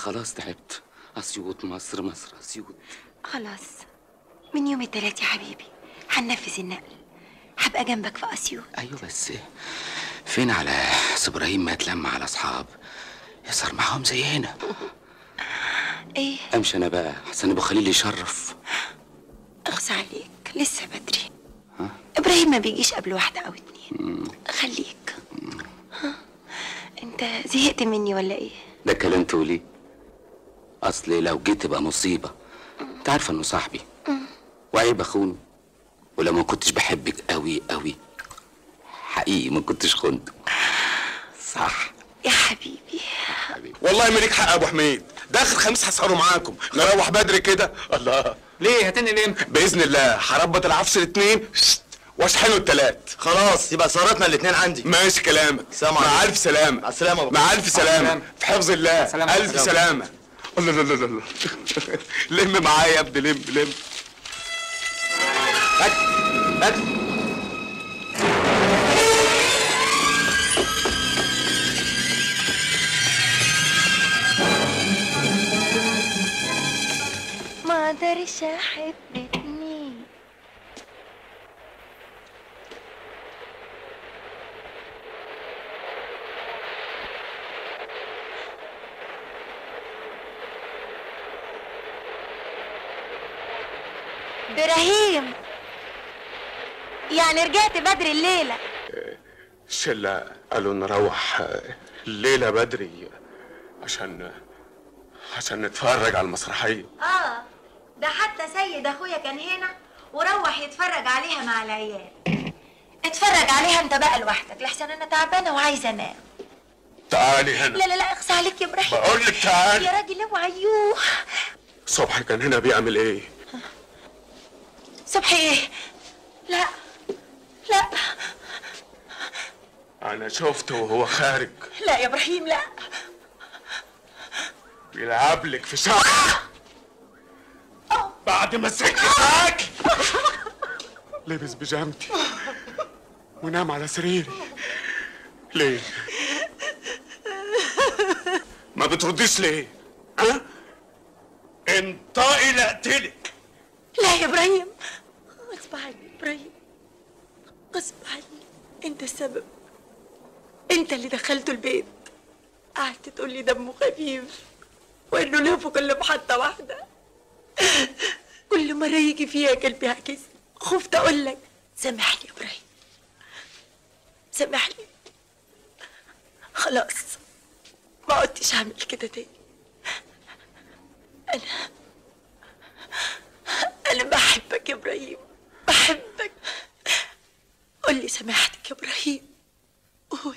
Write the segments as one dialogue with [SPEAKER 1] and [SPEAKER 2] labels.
[SPEAKER 1] خلاص تعبت. أسيوط مصر مصر أسيوط.
[SPEAKER 2] خلاص. من يوم التلات يا حبيبي. هننفذ النقل. هبقى جنبك في أسيوط.
[SPEAKER 1] أيوه بس. فين على إبراهيم ما يتلم على أصحاب؟ يصير معاهم زي هنا.
[SPEAKER 2] إيه؟
[SPEAKER 1] أمشي أنا بقى. حسن أبو خليل يشرف.
[SPEAKER 2] أغصى عليك. لسه بدري. إبراهيم ما بيجيش قبل واحدة أو اتنين. خليك. ها؟ أنت زهقت مني ولا إيه؟
[SPEAKER 1] ده كلام تقولي أصلي لو جيت تبقى مصيبة. أنت عارفه إنه صاحبي. وعيب اخونه ولو ما كنتش بحبك قوي قوي حقيقي ما كنتش خنته صح.
[SPEAKER 2] يا حبيبي.
[SPEAKER 3] والله ما ليك حق يا أبو حميد. ده آخر خميس هسهروا معاكم. نروح بدري كده. الله.
[SPEAKER 4] ليه؟ هتنقل إمتى؟
[SPEAKER 3] بإذن الله. هربط العفش الاثنين واشحنه التلات.
[SPEAKER 5] خلاص يبقى سهرتنا الاثنين عندي.
[SPEAKER 3] ماشي كلامك.
[SPEAKER 5] سلام
[SPEAKER 3] مع
[SPEAKER 5] عليكم.
[SPEAKER 3] ألف سلامة.
[SPEAKER 5] مع السلامة يا
[SPEAKER 3] مع ألف
[SPEAKER 4] سلامة.
[SPEAKER 3] في حفظ الله.
[SPEAKER 4] سلامة.
[SPEAKER 3] ألف
[SPEAKER 4] سلامة.
[SPEAKER 3] سلامة. لا لا لا لا لم معايا يا ابني لم لم.
[SPEAKER 5] هات هات.
[SPEAKER 2] ما أقدرش احب اتنين إبراهيم. يعني رجعت بدري الليلة.
[SPEAKER 3] الشله قالوا نروح الليلة بدري عشان عشان نتفرج على المسرحية.
[SPEAKER 2] آه ده حتى سيد أخويا كان هنا وروح يتفرج عليها مع العيال. اتفرج عليها أنت بقى لوحدك لحسن أنا تعبانة وعايزة أنام.
[SPEAKER 3] تعالي هنا.
[SPEAKER 2] لا لا لا أقصى عليك يا إبراهيم.
[SPEAKER 3] بقول لك تعالي.
[SPEAKER 2] يا راجل أوعى أيوه
[SPEAKER 3] صبحي كان هنا بيعمل إيه؟
[SPEAKER 2] صبحي. إيه لا. لا.
[SPEAKER 3] أنا شفته وهو خارج.
[SPEAKER 2] لا يا إبراهيم لا.
[SPEAKER 3] بيلعب لك في شعر بعد ما سكتك لبس بيجامتي. ونام على سريري. ليه؟ ما بترديش ليه؟ ها؟ انطقي لاقتلك
[SPEAKER 2] لا يا إبراهيم. إبراهيم غصب عني. أنت السبب. أنت اللي دخلته البيت. قعدت تقول لي دمه خفيف وإنه له في كل محطة واحدة. كل مرة يجي فيها قلبي هكذا خفت أقول لك سامحني يا إبراهيم. سامحني. خلاص. ما عدتش هعمل كده تاني. أنا أنا بحبك يا إبراهيم. بحبك قول لي سامحتك يا إبراهيم. قول.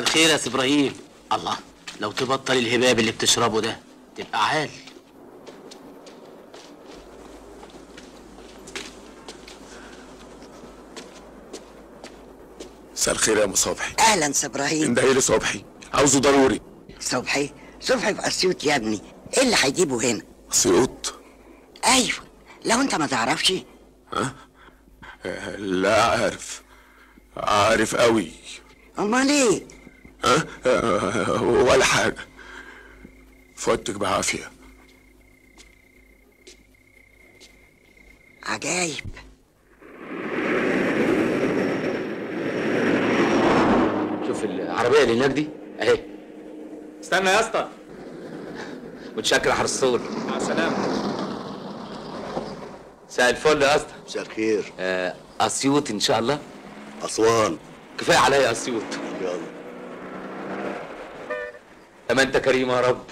[SPEAKER 6] مساء الخير يا سي إبراهيم. الله لو تبطل الهباب اللي بتشربه ده تبقى عال.
[SPEAKER 3] مساء الخير يا أم صبحي.
[SPEAKER 7] أهلا سي إبراهيم.
[SPEAKER 3] اندهي لي صبحي. عاوزه ضروري.
[SPEAKER 7] صبحي؟ صبحي في أسيوط يا ابني. إيه اللي هيجيبه هنا؟
[SPEAKER 3] سيوط
[SPEAKER 7] أيوه لو أنت ما تعرفش.
[SPEAKER 3] لا عارف عارف قوي
[SPEAKER 7] أمال إيه؟
[SPEAKER 3] ها أه؟ ولا حاجة. فوتك بعافية.
[SPEAKER 7] عجايب.
[SPEAKER 1] شوف العربية اللي هناك دي. أهي.
[SPEAKER 4] استنى يا اسطى.
[SPEAKER 1] متشكر يا حرصول
[SPEAKER 4] مع السلامة.
[SPEAKER 1] مساء الفل يا اسطى.
[SPEAKER 5] مساء الخير.
[SPEAKER 1] آه، أسيوط إن شاء الله.
[SPEAKER 5] أسوان.
[SPEAKER 1] كفاية عليا أسيوط.
[SPEAKER 5] يلا
[SPEAKER 1] اما انت كريم يا رب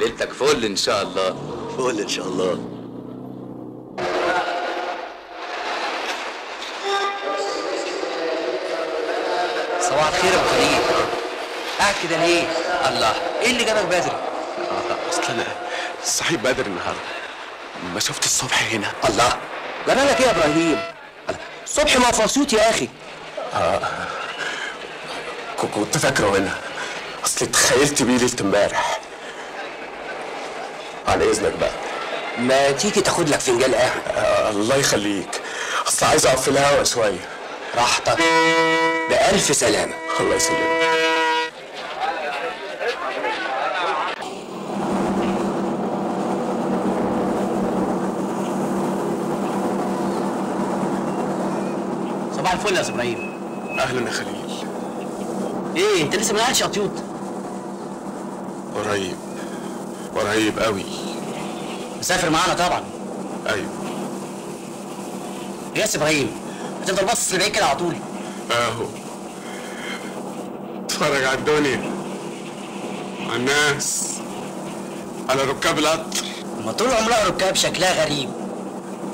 [SPEAKER 1] ليلتك فل إن شاء الله
[SPEAKER 8] فول إن شاء الله
[SPEAKER 5] صباح الخير يا أبو خليل قاعد كده ليه؟ الله إيه اللي جابك بدري؟
[SPEAKER 3] أصل أنا صحيت بدري النهارده ما شفت الصبح هنا
[SPEAKER 5] الله جرى لك إيه يا إبراهيم؟ الصبح ما فصوت يا أخي.
[SPEAKER 3] ك- كنت فاكره هنا اصل تخيلت بيه ليلة امبارح. على إذنك بقى.
[SPEAKER 5] ما تيجي تاخد لك فنجان قهوة.
[SPEAKER 3] آه الله يخليك. أصل عايز اقف في الهوا شوية.
[SPEAKER 5] راحتك. بألف سلامة.
[SPEAKER 3] الله يسلمك.
[SPEAKER 6] الفل يا إبراهيم
[SPEAKER 3] أهلا يا خليل.
[SPEAKER 6] إيه أنت لسه ما نقلتش قطيوط
[SPEAKER 3] قريب. قريب قوي
[SPEAKER 6] مسافر معانا طبعا.
[SPEAKER 3] أيوه.
[SPEAKER 6] يا إبراهيم هتفضل باصص لبعيد كده على طول.
[SPEAKER 3] أهو. اتفرج على الدنيا. على الناس. على ركاب القطر.
[SPEAKER 5] ما طول عمرها ركاب شكلها غريب.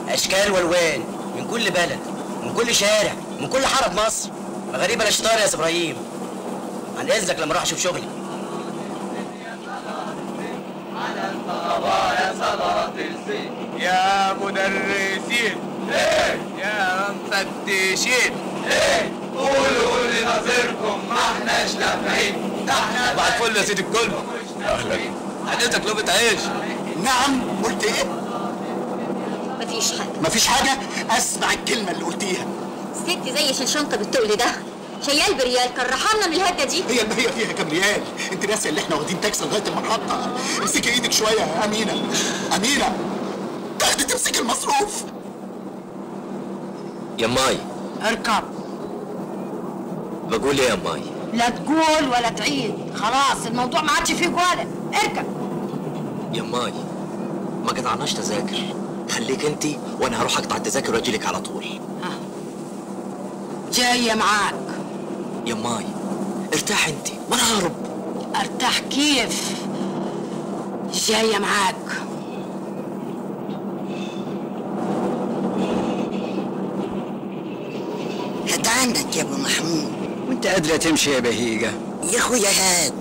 [SPEAKER 5] أشكال وألوان. من كل بلد. من كل شارع. من كل حاره في مصر. غريبة لا شطار يا إبراهيم. عن إذنك لما أروح أشوف شغلي.
[SPEAKER 9] يا مدرسين. يا مفتشين. قولوا لناظركم ما احناش نافعين صباح الفل يا سيدي الكل.
[SPEAKER 3] أهلا.
[SPEAKER 9] حضرتك لقمة عيش
[SPEAKER 10] نعم قلت إيه؟
[SPEAKER 11] مفيش حاجة.
[SPEAKER 10] مفيش حاجة؟ أسمع الكلمة اللي قلتيها.
[SPEAKER 11] ست زي شنشنطة بالتقل ده. شيال بريال كان رحمنا من الهدة دي.
[SPEAKER 10] هي اللي هي فيها كام ريال انت ناسي اللي إحنا واخدين تاكسي لغاية المحطة. امسكي إيدك شوية يا أمينة. أمينة تاخدي تمسكي المصروف.
[SPEAKER 8] يا ماي.
[SPEAKER 12] اركب.
[SPEAKER 8] بقول إيه يا ماي؟
[SPEAKER 12] لا تقول ولا تعيد. خلاص الموضوع ما عادش فيه قولة اركب.
[SPEAKER 8] يا ماي ما قطعناش تذاكر. خليك انت وأنا هروح أقطع التذاكر واجي لك على طول.
[SPEAKER 12] جاية معاك.
[SPEAKER 8] يا ماي ارتاح انت وأنا ههرب.
[SPEAKER 12] أرتاح كيف؟ جاية معاك.
[SPEAKER 13] هات عندك يا أبو محمود.
[SPEAKER 5] وأنت قادرة تمشي يا بهيجة.
[SPEAKER 13] يا أخويا هات.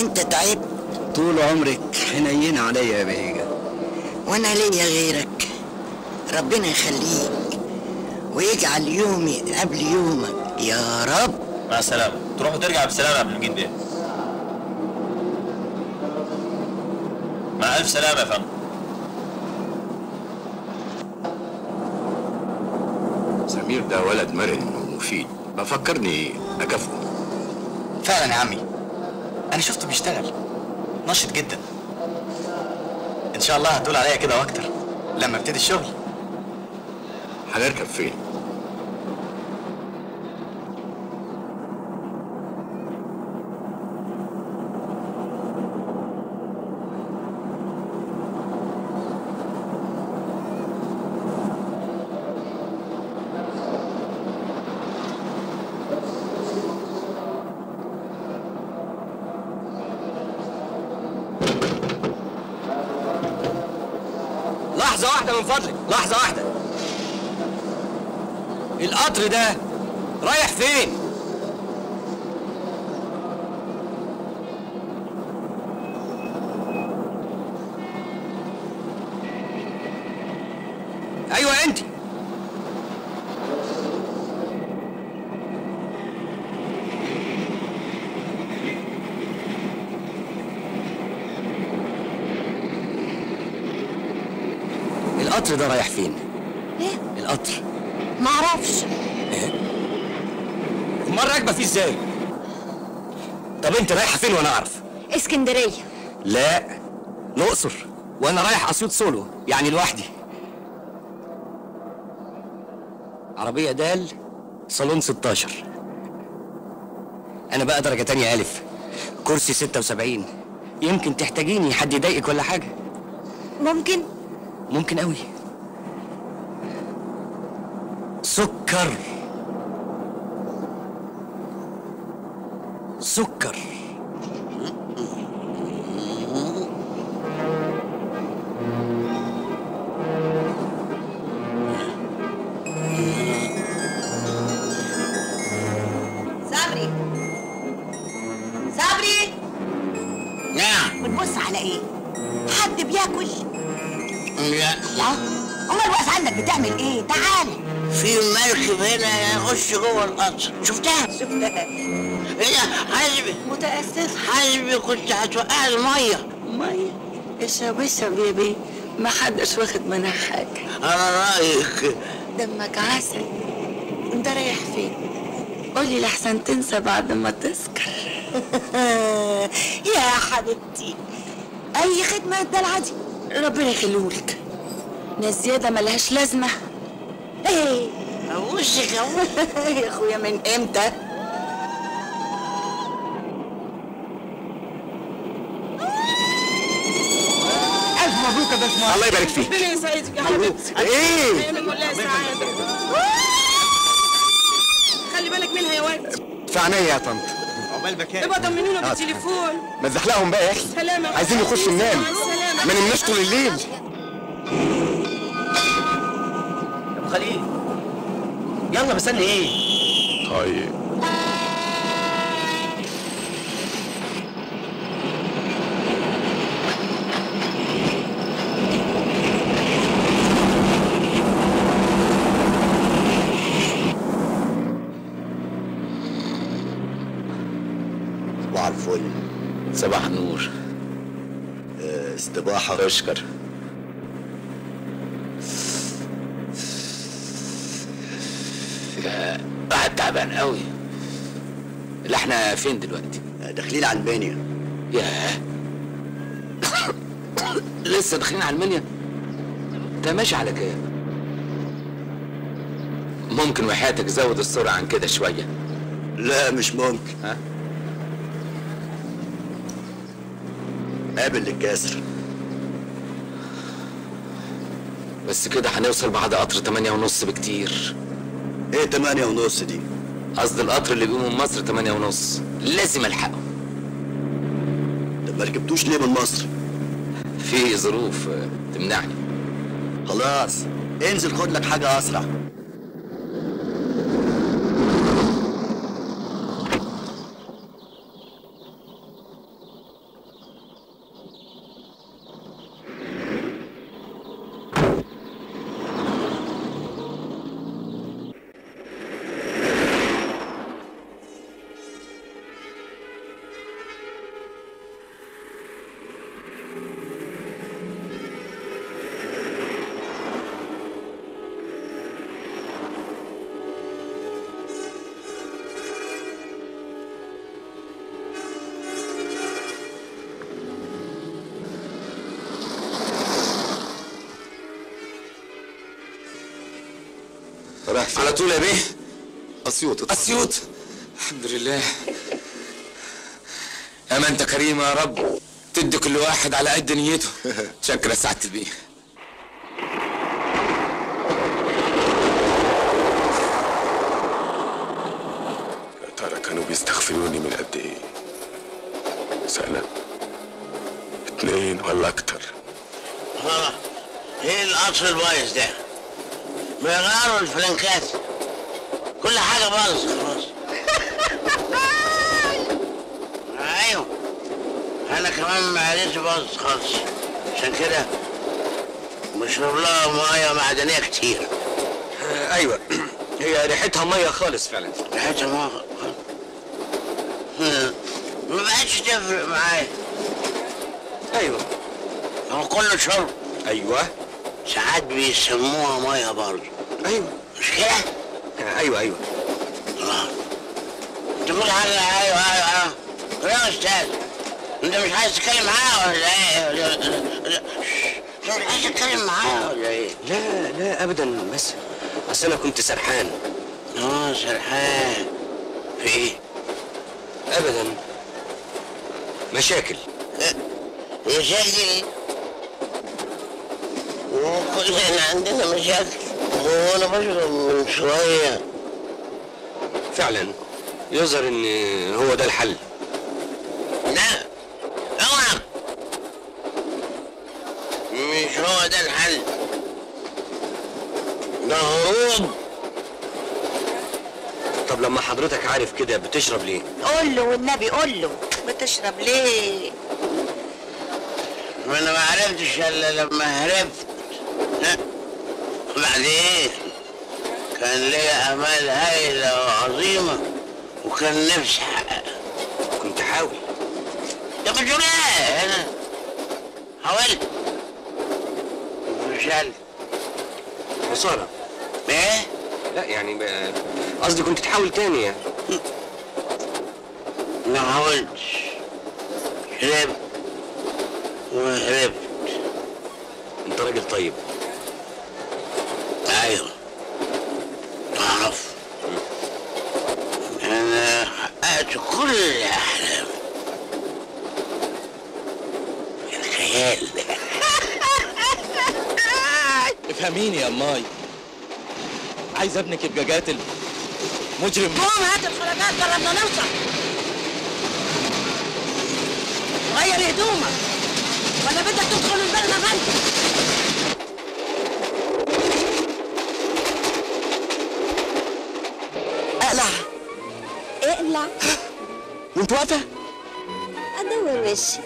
[SPEAKER 13] أنت تعبت
[SPEAKER 5] طول عمرك حنين عليا يا بهيجة.
[SPEAKER 13] وأنا ليا غيرك. ربنا يخليك. ويجعل يومي قبل يومك. يا رب.
[SPEAKER 8] مع السلامة. تروح وترجع بالسلامه قبل الجد ده مع ألف سلامة يا فندم.
[SPEAKER 14] سمير ده ولد مرن ومفيد. بفكرني اكافئه
[SPEAKER 6] فعلا يا عمي. أنا شفته بيشتغل. نشط جدا. إن شاء الله هتقول عليا كده وأكتر لما أبتدي الشغل.
[SPEAKER 14] هنركب فين
[SPEAKER 5] لحظة واحدة من فضلك لحظة واحدة القطر ده رايح فين؟ أيوه أنت القطر ده رايح فين؟
[SPEAKER 11] إيه
[SPEAKER 5] القطر
[SPEAKER 11] معرفش
[SPEAKER 5] راكبه فيه إزاي؟ طب انت رايحة فين وأنا أعرف؟
[SPEAKER 11] اسكندرية.
[SPEAKER 5] لا الأقصر. وأنا رايح أسيوط سولو يعني لوحدي. عربية دال صالون 16 أنا بقى درجة تانية ألف. كرسي 76 يمكن تحتاجيني حد يضايقك ولا حاجة.
[SPEAKER 11] ممكن؟
[SPEAKER 5] ممكن قوي سكر. السكر
[SPEAKER 12] صبري. صبري.
[SPEAKER 7] نعم.
[SPEAKER 12] بتبص على إيه؟ حد بياكل؟
[SPEAKER 7] لا
[SPEAKER 12] لا. امال واقف عندك بتعمل إيه؟ تعالى
[SPEAKER 7] في مركب هنا يخش جوه القصر. شفتها؟
[SPEAKER 12] شفتها. متاسف
[SPEAKER 7] حسبي كنت هتوقع الميه
[SPEAKER 15] مية. اشرب اشرب يا بيه ما حدش واخد منها حاجة.
[SPEAKER 7] على رأيك.
[SPEAKER 15] دمك عسل أنت رايح فين؟ قولي لحسن تنسى بعد ما تسكر
[SPEAKER 12] يا حبيبتي. أي خدمة ده العادي؟
[SPEAKER 15] ربنا يخليهولك. ناس زيادة ملهاش لازمة.
[SPEAKER 12] إيه.
[SPEAKER 7] وشك
[SPEAKER 15] يا أخويا من إمتى
[SPEAKER 8] الف مبروك يا باشمهندس
[SPEAKER 16] الله يبارك فيك.
[SPEAKER 15] ربنا يسعدك يا حبيبتي إيه كلها سعادة. خلي بالك منها يا واد.
[SPEAKER 16] في عينيا يا طنط.
[SPEAKER 8] عقبال مكان
[SPEAKER 15] ابقى طمنونا بالتليفون.
[SPEAKER 16] مزحلقهم بقى يا أخي.
[SPEAKER 15] سلامة. يا
[SPEAKER 16] عايزين. نخش ننام. ما نمناش طول الليل.
[SPEAKER 6] أبو خليل. يلا مستني إيه؟
[SPEAKER 3] طيب
[SPEAKER 8] صباح الفل
[SPEAKER 1] صباح النور
[SPEAKER 8] آه، استباحة
[SPEAKER 1] أشكر. يا قاعد تعبان قوي اللي إحنا فين دلوقتي؟
[SPEAKER 8] داخلين على ألمانيا.
[SPEAKER 1] ياه. لسه داخلين على المنيا انت ماشي على كام ممكن وحياتك زود السرعة عن كده شوية.
[SPEAKER 8] لا مش ممكن.
[SPEAKER 1] ها؟
[SPEAKER 8] قابل الجسر
[SPEAKER 1] بس كده هنوصل بعد قطر تمانية ونص بكتير.
[SPEAKER 8] إيه تمانية ونص دي؟
[SPEAKER 1] قصدي القطر اللي بيقوم من مصر تمانية ونص. لازم ألحقه.
[SPEAKER 8] طب ما ركبتوش ليه من مصر؟
[SPEAKER 1] في ظروف تمنعني.
[SPEAKER 8] خلاص انزل خد لك حاجة أسرع.
[SPEAKER 1] على طول يا بيه.
[SPEAKER 8] أسيوط.
[SPEAKER 1] أسيوط. الحمد لله. يا ما أنت كريم يا رب. تدي كل واحد على قد نيته. شكرا يا سعادة البيه.
[SPEAKER 3] يا ترى كانوا بيستغفروني من قد إيه؟ سنة اتنين ولا أكتر.
[SPEAKER 7] ها إيه القصر البايظ ده؟ بيغيروا الفلنكات. كل حاجة باظت خلاص أيوه. أنا كمان معدتي باظت خالص. عشان كده بشرب لها مية معدنية كتير.
[SPEAKER 5] أيوه. هي ريحتها مية خالص فعلا.
[SPEAKER 7] ريحتها مية خالص. ما بقتش تفرق معايا.
[SPEAKER 5] أيوه.
[SPEAKER 7] هو كله شرب.
[SPEAKER 5] أيوه.
[SPEAKER 7] ساعات بيسموها مية برضه.
[SPEAKER 5] أيوه.
[SPEAKER 7] مش كده؟
[SPEAKER 5] أيوه أيوه.
[SPEAKER 7] الله. حاجة أيوه أيوه أيوه. يا أستاذ أنت مش عايز تتكلم معايا ولا إيه؟ مش عايز تتكلم معايا ولا إيه؟
[SPEAKER 5] لا لا ابدا بس اصل أنا كنت سرحان.
[SPEAKER 7] آه سرحان. في إيه؟
[SPEAKER 5] ابدا. مشاكل.
[SPEAKER 7] مشاكل؟ وكلنا عندنا مشاكل. وأنا بشرب من شوية.
[SPEAKER 5] فعلا. يظهر إن هو ده الحل.
[SPEAKER 7] لا أوعى. مش هو ده الحل. ده هروب.
[SPEAKER 5] طب لما حضرتك عارف كده بتشرب ليه؟
[SPEAKER 12] قول له والنبي قول له. بتشرب ليه؟
[SPEAKER 7] ما أنا ما عرفتش إلا لما هربت؟ وبعدين كان ليا امال هايلة وعظيمة وكان نفسي أحققها.
[SPEAKER 5] كنت حاول
[SPEAKER 7] يا إيه أنا حاولت. وفشلت.
[SPEAKER 5] خسارة.
[SPEAKER 7] إيه؟
[SPEAKER 5] لا يعني قصدي كنت تحاول تاني يعني.
[SPEAKER 7] ما حاولتش. هربت. وهربت
[SPEAKER 5] أنت راجل طيب.
[SPEAKER 7] أيوه تعرف؟ أنا حققت كل احلامي الخيال.
[SPEAKER 6] افهميني يا اماي عايز ابنك يبقى قاتل. مجرم.
[SPEAKER 12] قوم هات الخرجات قربنا نوصل. غير هدومك. ولا بدك تدخل البلد يا
[SPEAKER 2] اقلع وانت واقفة؟
[SPEAKER 17] ادور وشي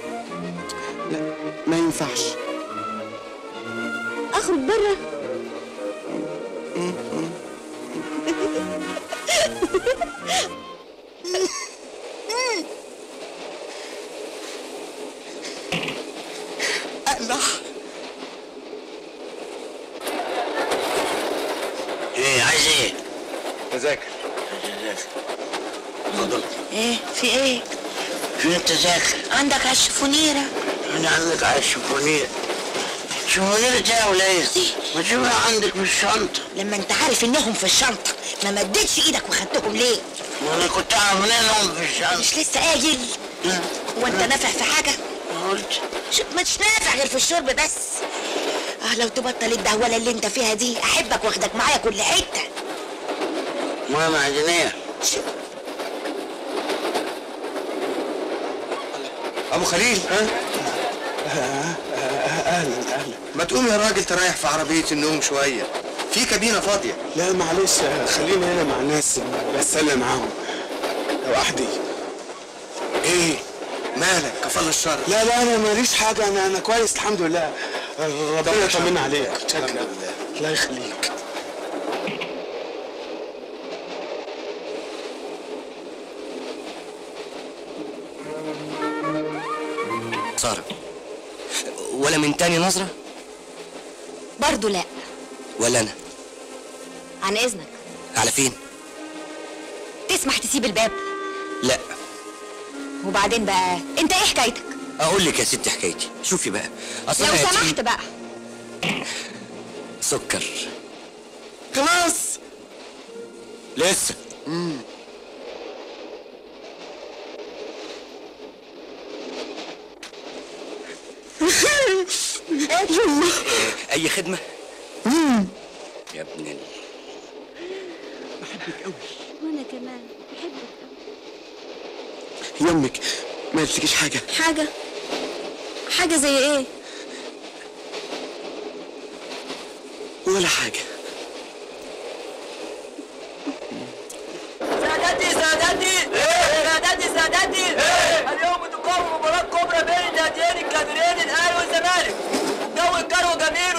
[SPEAKER 2] لا ما ينفعش.
[SPEAKER 17] أخرج بره
[SPEAKER 12] عندك عالشفونيرة
[SPEAKER 7] أنا عندك على الشوفونير شوفونير ده ولا إيه؟ ما تشوفها عندك في الشنطة.
[SPEAKER 12] لما انت عارف إنهم في الشنطة ما مدتش إيدك وخدتهم ليه؟
[SPEAKER 7] وأنا كنت أعرف منين إنهم في الشنطة.
[SPEAKER 12] مش لسه قايل. هو أنت نافع في حاجة؟
[SPEAKER 7] قلت.
[SPEAKER 12] مش نافع غير في الشرب بس. آه لو تبطل الدهولة اللي انت فيها دي أحبك واخدك معايا كل حتة.
[SPEAKER 7] ميه معدنيه
[SPEAKER 6] أبو خليل
[SPEAKER 10] أهلا أهلا.
[SPEAKER 6] ما تقوم يا راجل تريح في عربية النوم شوية. في كابينة فاضية.
[SPEAKER 10] لا معلش خليني هنا مع الناس بسلم معاهم. لوحدي إيه؟
[SPEAKER 6] مالك؟ كفل الشر.
[SPEAKER 10] لا لا أنا ماليش حاجة. أنا أنا كويس الحمد لله. ربنا يطمنا عليك. شكرا. الله يخليك.
[SPEAKER 5] سارة ولا من تاني نظرة؟
[SPEAKER 17] برضو لا.
[SPEAKER 5] ولا أنا.
[SPEAKER 17] عن إذنك.
[SPEAKER 5] على فين؟
[SPEAKER 17] تسمح تسيب الباب؟
[SPEAKER 5] لا.
[SPEAKER 17] وبعدين بقى انت إيه حكايتك؟
[SPEAKER 5] أقول لك يا ستي حكايتي. شوفي بقى. أصل
[SPEAKER 17] لو سمحت بقى.
[SPEAKER 5] سكر.
[SPEAKER 10] خلاص.
[SPEAKER 5] لسه. أي خدمة؟ يا ابن ال...
[SPEAKER 17] وأنا كمان بحبك.
[SPEAKER 10] يمك ما يفتكيش حاجة.
[SPEAKER 17] حاجة؟ حاجة زي إيه؟
[SPEAKER 10] ولا
[SPEAKER 18] حاجة.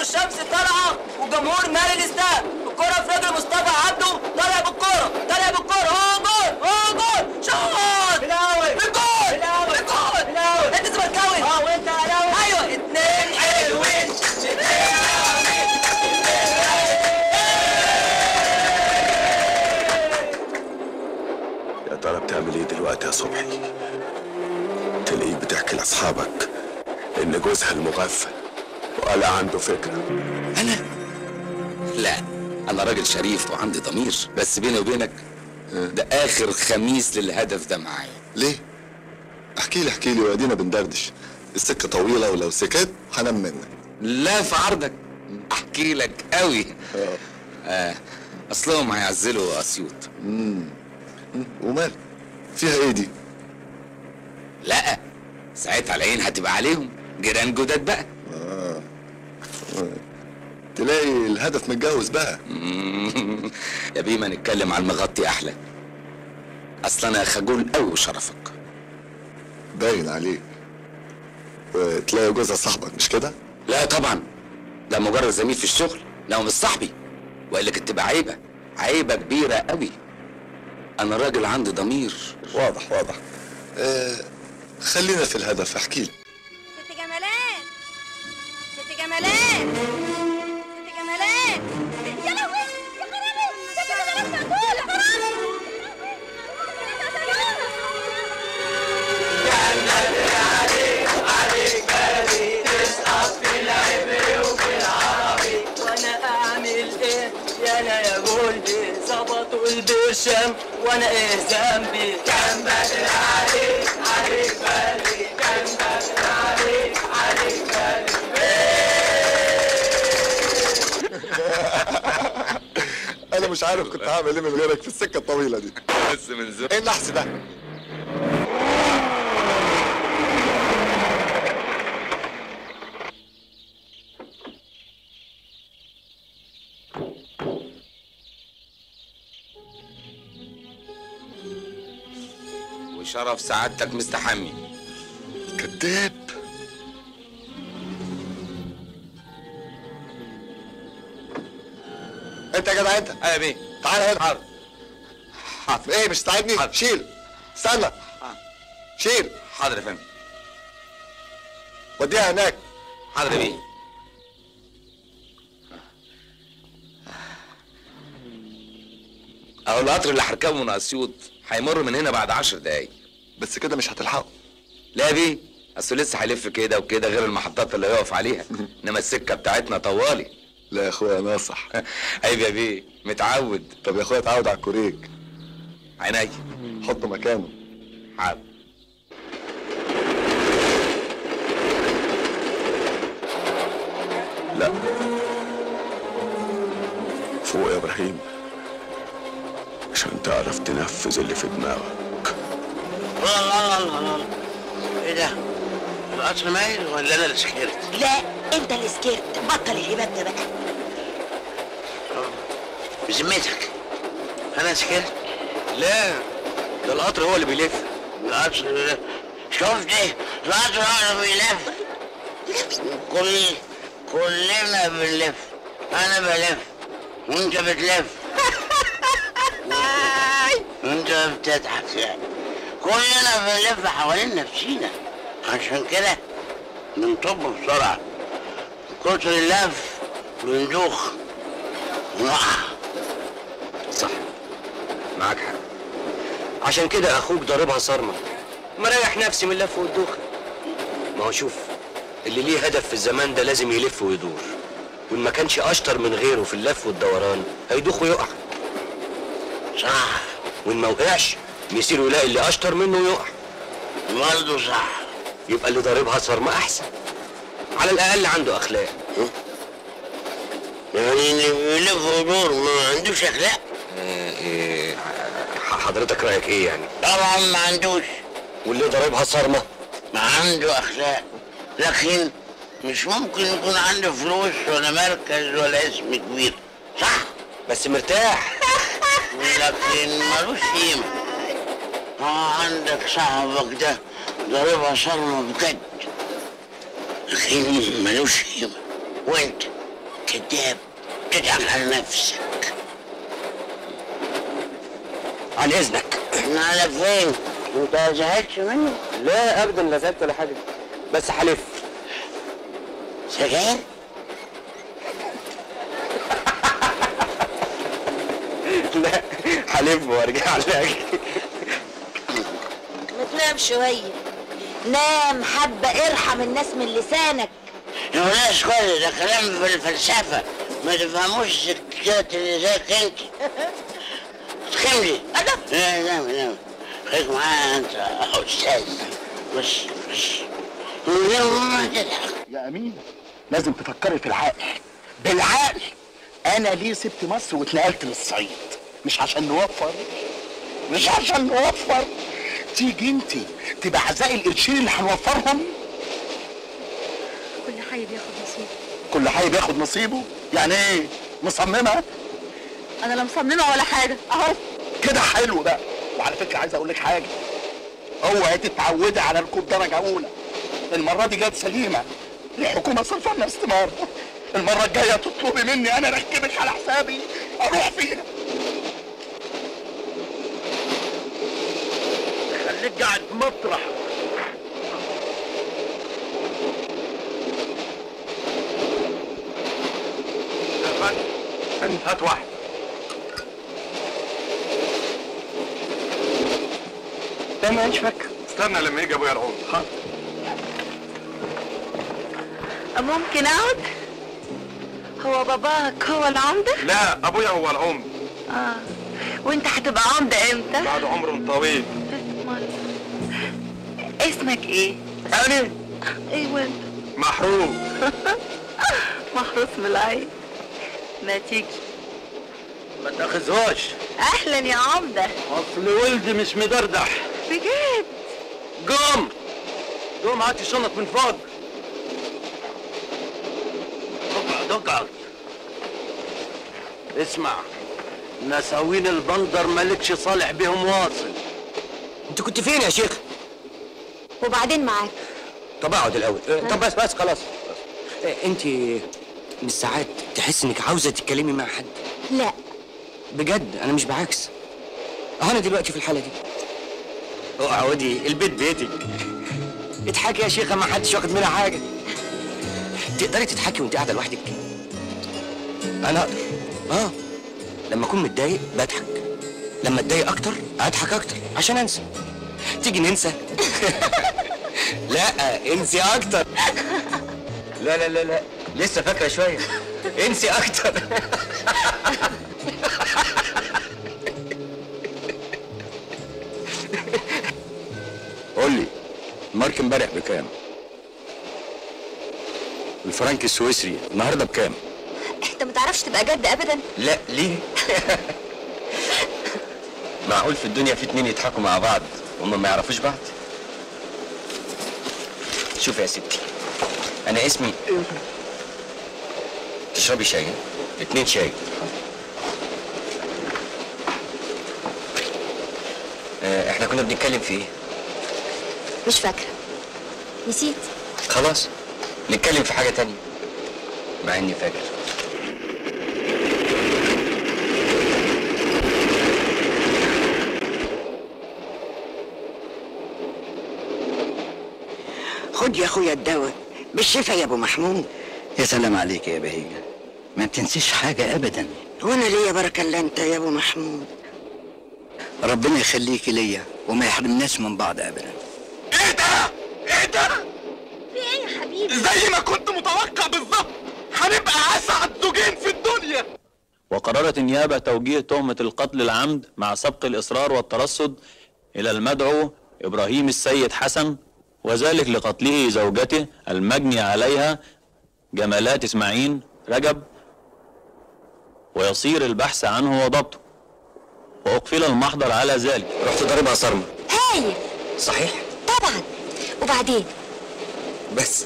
[SPEAKER 18] والشمس طالعة وجمهور مالي الاستاد الكرة في رجل مصطفى عبده طالع بالكرة طالع بالكرة. هو جول هو جول. شوط بلاوي بالجول بلاوي بالجول أنت زملكاوي. آه وأنت أهلاوي. أيوه. اتنين حلوين
[SPEAKER 3] يا ترى بتعمل إيه دلوقتي يا صبحي؟ تلاقيك بتحكي لأصحابك إن جوزها المغفل. ولا عنده فكرة.
[SPEAKER 1] لا. أنا راجل شريف وعندي ضمير بس بيني وبينك ده آخر خميس للهدف ده معايا.
[SPEAKER 19] ليه؟ احكي لي احكي لي وادينا بندردش. السكة طويلة ولو سكت هنام منك.
[SPEAKER 1] لا في عرضك. احكي لك قوي. آه. أصلهم هيعزلوا أسيوط.
[SPEAKER 19] ومال؟ فيها إيه دي؟
[SPEAKER 1] لا. ساعتها العين هتبقى عليهم. جيران جداد بقى.
[SPEAKER 19] آه. تلاقي الهدف متجوز بقى.
[SPEAKER 1] يا بيما نتكلم على المغطي أحلى. أصل أنا خجول قوي بشرفك
[SPEAKER 19] باين عليك. وتلاقي جوزها صاحبك مش كده؟
[SPEAKER 1] لا طبعا. ده مجرد زميل في الشغل. لا هو مش صاحبي. والا كانت تبقى عيبة. عيبة كبيرة قوي أنا راجل عندي ضمير.
[SPEAKER 19] واضح واضح. آه خلينا في الهدف. احكي لي.
[SPEAKER 18] ظبطوا البرشام وأنا إيه ذنبي؟ كان بدري عليك عليك بالي كان بدري عليك عليك بالي
[SPEAKER 19] أنا مش عارف كنت هعمل إيه من غيرك في السكة الطويلة دي.
[SPEAKER 1] بس من زمان.
[SPEAKER 19] إيه النحس ده؟
[SPEAKER 1] وشرف سعادتك مستحمي
[SPEAKER 19] كذاب. انت يا جدع انت.
[SPEAKER 1] إيه بيه
[SPEAKER 19] تعال هنا. حاضر. حاضر. إيه مش تساعدني شيل. استنى. شيل.
[SPEAKER 1] حاضر يا فندم.
[SPEAKER 19] وديها هناك.
[SPEAKER 1] حاضر يا بيه اهو القطر اللي هركبه من اسيوط هيمر من هنا بعد عشر دقايق.
[SPEAKER 19] بس كده مش هتلحقه.
[SPEAKER 1] لا يا بيه أصل لسه هيلف كده وكده غير المحطات اللي هيقف عليها. إنما السكة بتاعتنا طوالي.
[SPEAKER 19] لا يا أخويا ناصح
[SPEAKER 1] عيب يا بيه متعود.
[SPEAKER 19] طب يا أخويا اتعود على الكوريك.
[SPEAKER 1] عيني.
[SPEAKER 19] حطه مكانه.
[SPEAKER 1] حاضر.
[SPEAKER 3] لا. فوق يا إبراهيم عشان تعرف تنفذ اللي في دماغك.
[SPEAKER 7] الله الله الله الله إيه ده؟ القطر مايل ولا أنا اللي سكرت؟
[SPEAKER 12] لا أنت اللي سكرت بطل الهباب ده بقى
[SPEAKER 7] بذمتك أنا سكرت؟
[SPEAKER 5] لا ده القطر هو اللي بيلف
[SPEAKER 7] القطر. شفت إيه؟ القطر هو اللي بيلف كل كلنا بنلف أنا بلف وأنت بتلف وأنت بتضحك يعني كلنا بنلف حوالين نفسينا. عشان كده بنطب بسرعة. كتر اللف بندوخ ونقع
[SPEAKER 5] صح. معاك حق. عشان كده أخوك ضاربها صارمه مريح نفسي من اللف والدوخة. ما هو شوف اللي ليه هدف في الزمان ده لازم يلف ويدور. وإن ما كانش أشطر من غيره في اللف والدوران هيدوخ ويقع.
[SPEAKER 7] صح.
[SPEAKER 5] وإن ما وقعش يصير يلاقي اللي أشطر منه يقع.
[SPEAKER 7] برضه صح
[SPEAKER 5] يبقى اللي ضاربها صارمه أحسن. على الأقل عنده أخلاق.
[SPEAKER 7] يعني اللي بيلف ويدور ما عندوش أخلاق؟
[SPEAKER 5] إيه حضرتك رأيك إيه يعني؟
[SPEAKER 7] طبعا ما عندوش.
[SPEAKER 5] واللي ضاربها صارمه
[SPEAKER 7] ما عنده أخلاق. لكن مش ممكن يكون عنده فلوس ولا مركز ولا اسم كبير. صح؟
[SPEAKER 5] بس مرتاح.
[SPEAKER 7] لكن ملوش قيمة. آه عندك صاحبك ده ضاربها صرمة بجد لكن ملوش قيمة وانت كذاب تضحك على نفسك.
[SPEAKER 5] عن إذنك.
[SPEAKER 7] على فين؟ انت ما زهقتش منه؟
[SPEAKER 5] لا ابدا لا زعلت ولا حاجة. بس حلف.
[SPEAKER 7] سجاير؟
[SPEAKER 5] لا حلف وأرجع لك.
[SPEAKER 12] ما تنام شوية. نام حبة ارحم الناس من لسانك.
[SPEAKER 7] يا ناس كل ده كلام في الفلسفة ما تفهموش الستات اللي زيك انت تخملي لا لا لا. خليك معايا أنت يا أستاذ. بس بس.
[SPEAKER 10] يا أمين لازم تفكري في العقل. بالعقل. أنا ليه سبت مصر واتنقلت للصعيد؟ مش عشان نوفر. مش عشان نوفر. تيجي انت تبقى عزاء القرشين اللي هنوفرهم؟
[SPEAKER 17] كل حي بياخد نصيبه.
[SPEAKER 10] كل حي بياخد نصيبه؟ يعني إيه؟ مصممة؟
[SPEAKER 17] أنا لا مصممة ولا حاجة. أهو.
[SPEAKER 10] كده حلو بقى. وعلى فكرة عايز أقول لك حاجة. اوعي تتعودي على ركوب درجة أولى. المرة دي جت سليمة. الحكومة صرفه لنا استمارة. المرة الجاية تطلبي مني أنا أركبك على حسابي. أروح فيها خليك قاعد مطرح
[SPEAKER 3] أنت هات واحد.
[SPEAKER 10] ده مش فاكر
[SPEAKER 3] استنى لما يجي أبويا العمر حاضر
[SPEAKER 2] ممكن أقعد؟ هو باباك هو العمدة؟
[SPEAKER 3] لا أبويا هو العمر
[SPEAKER 2] آه. وأنت هتبقى عمدة إمتى؟
[SPEAKER 3] بعد عمر طويل.
[SPEAKER 2] اسمك
[SPEAKER 3] إيه؟
[SPEAKER 2] أنا وانت
[SPEAKER 3] محروم.
[SPEAKER 2] محروس من العين. ما تيجي.
[SPEAKER 10] ما تاخذهاش.
[SPEAKER 2] أهلا يا عمدة.
[SPEAKER 10] أصل ولدي مش مدردح.
[SPEAKER 2] بجد؟
[SPEAKER 10] قوم قوم هات الشنط من فوق. اقعد اقعد. اسمع نساوين البندر مالكش صالح بهم واصل.
[SPEAKER 5] انت كنت فين يا شيخ؟
[SPEAKER 17] وبعدين معاك.
[SPEAKER 5] طب اقعد الأول. أه، طب بس بس خلاص. أه، انت من ساعات تحس انك عاوزة تتكلمي مع حد؟
[SPEAKER 17] لا.
[SPEAKER 5] بجد؟ أنا مش بعكس. اهو أنا دلوقتي في الحالة دي. أقعدي البيت بيتك. اضحكي يا شيخة ما حدش واخد منها حاجة. تقدري تضحكي وانت قاعدة لوحدك؟ أنا أقدر آه. لما أكون متضايق بضحك. لما أتضايق أكتر أضحك أكتر عشان أنسى. تيجي ننسى. لا انسي أكتر. لا لا لا لا. لسه فاكرة شوية. انسي أكتر.
[SPEAKER 14] قول لي المارك امبارح بكام؟ الفرنك السويسري النهارده بكام؟
[SPEAKER 17] انت ما تعرفش تبقى جد ابدا؟
[SPEAKER 5] لا ليه؟ معقول في الدنيا في اتنين يضحكوا مع بعض؟ وهم ما يعرفوش بعض. شوف يا ستي أنا اسمي تشربي شاي؟ اتنين شاي. آه، إحنا كنا بنتكلم في إيه؟
[SPEAKER 17] مش فاكرة. نسيت.
[SPEAKER 5] خلاص نتكلم في حاجة تانية. مع إني فاكر.
[SPEAKER 20] أخويا الدواء. بالشفا يا أبو محمود.
[SPEAKER 13] يا سلام عليك يا بهيجة. ما بتنسيش حاجة أبدا.
[SPEAKER 20] وأنا ليا بركة إلا أنت يا أبو محمود.
[SPEAKER 13] ربنا يخليكي ليا وما يحرمناش من بعض أبدا.
[SPEAKER 10] إيه ده؟
[SPEAKER 17] في إيه يا حبيبي؟
[SPEAKER 10] زي ما كنت متوقع بالظبط. هنبقى اسعد زوجين في الدنيا.
[SPEAKER 21] وقررت النيابة توجيه تهمة القتل العمد مع سبق الإصرار والترصد إلى المدعو إبراهيم السيد حسن وذلك لقتله زوجته المجني عليها جمالات إسماعيل رجب ويصير البحث عنه وضبطه. وأقفل المحضر على ذلك.
[SPEAKER 5] رحت ضاربها صرمة
[SPEAKER 17] هايل
[SPEAKER 5] صحيح.
[SPEAKER 17] طبعا. وبعدين؟
[SPEAKER 5] بس.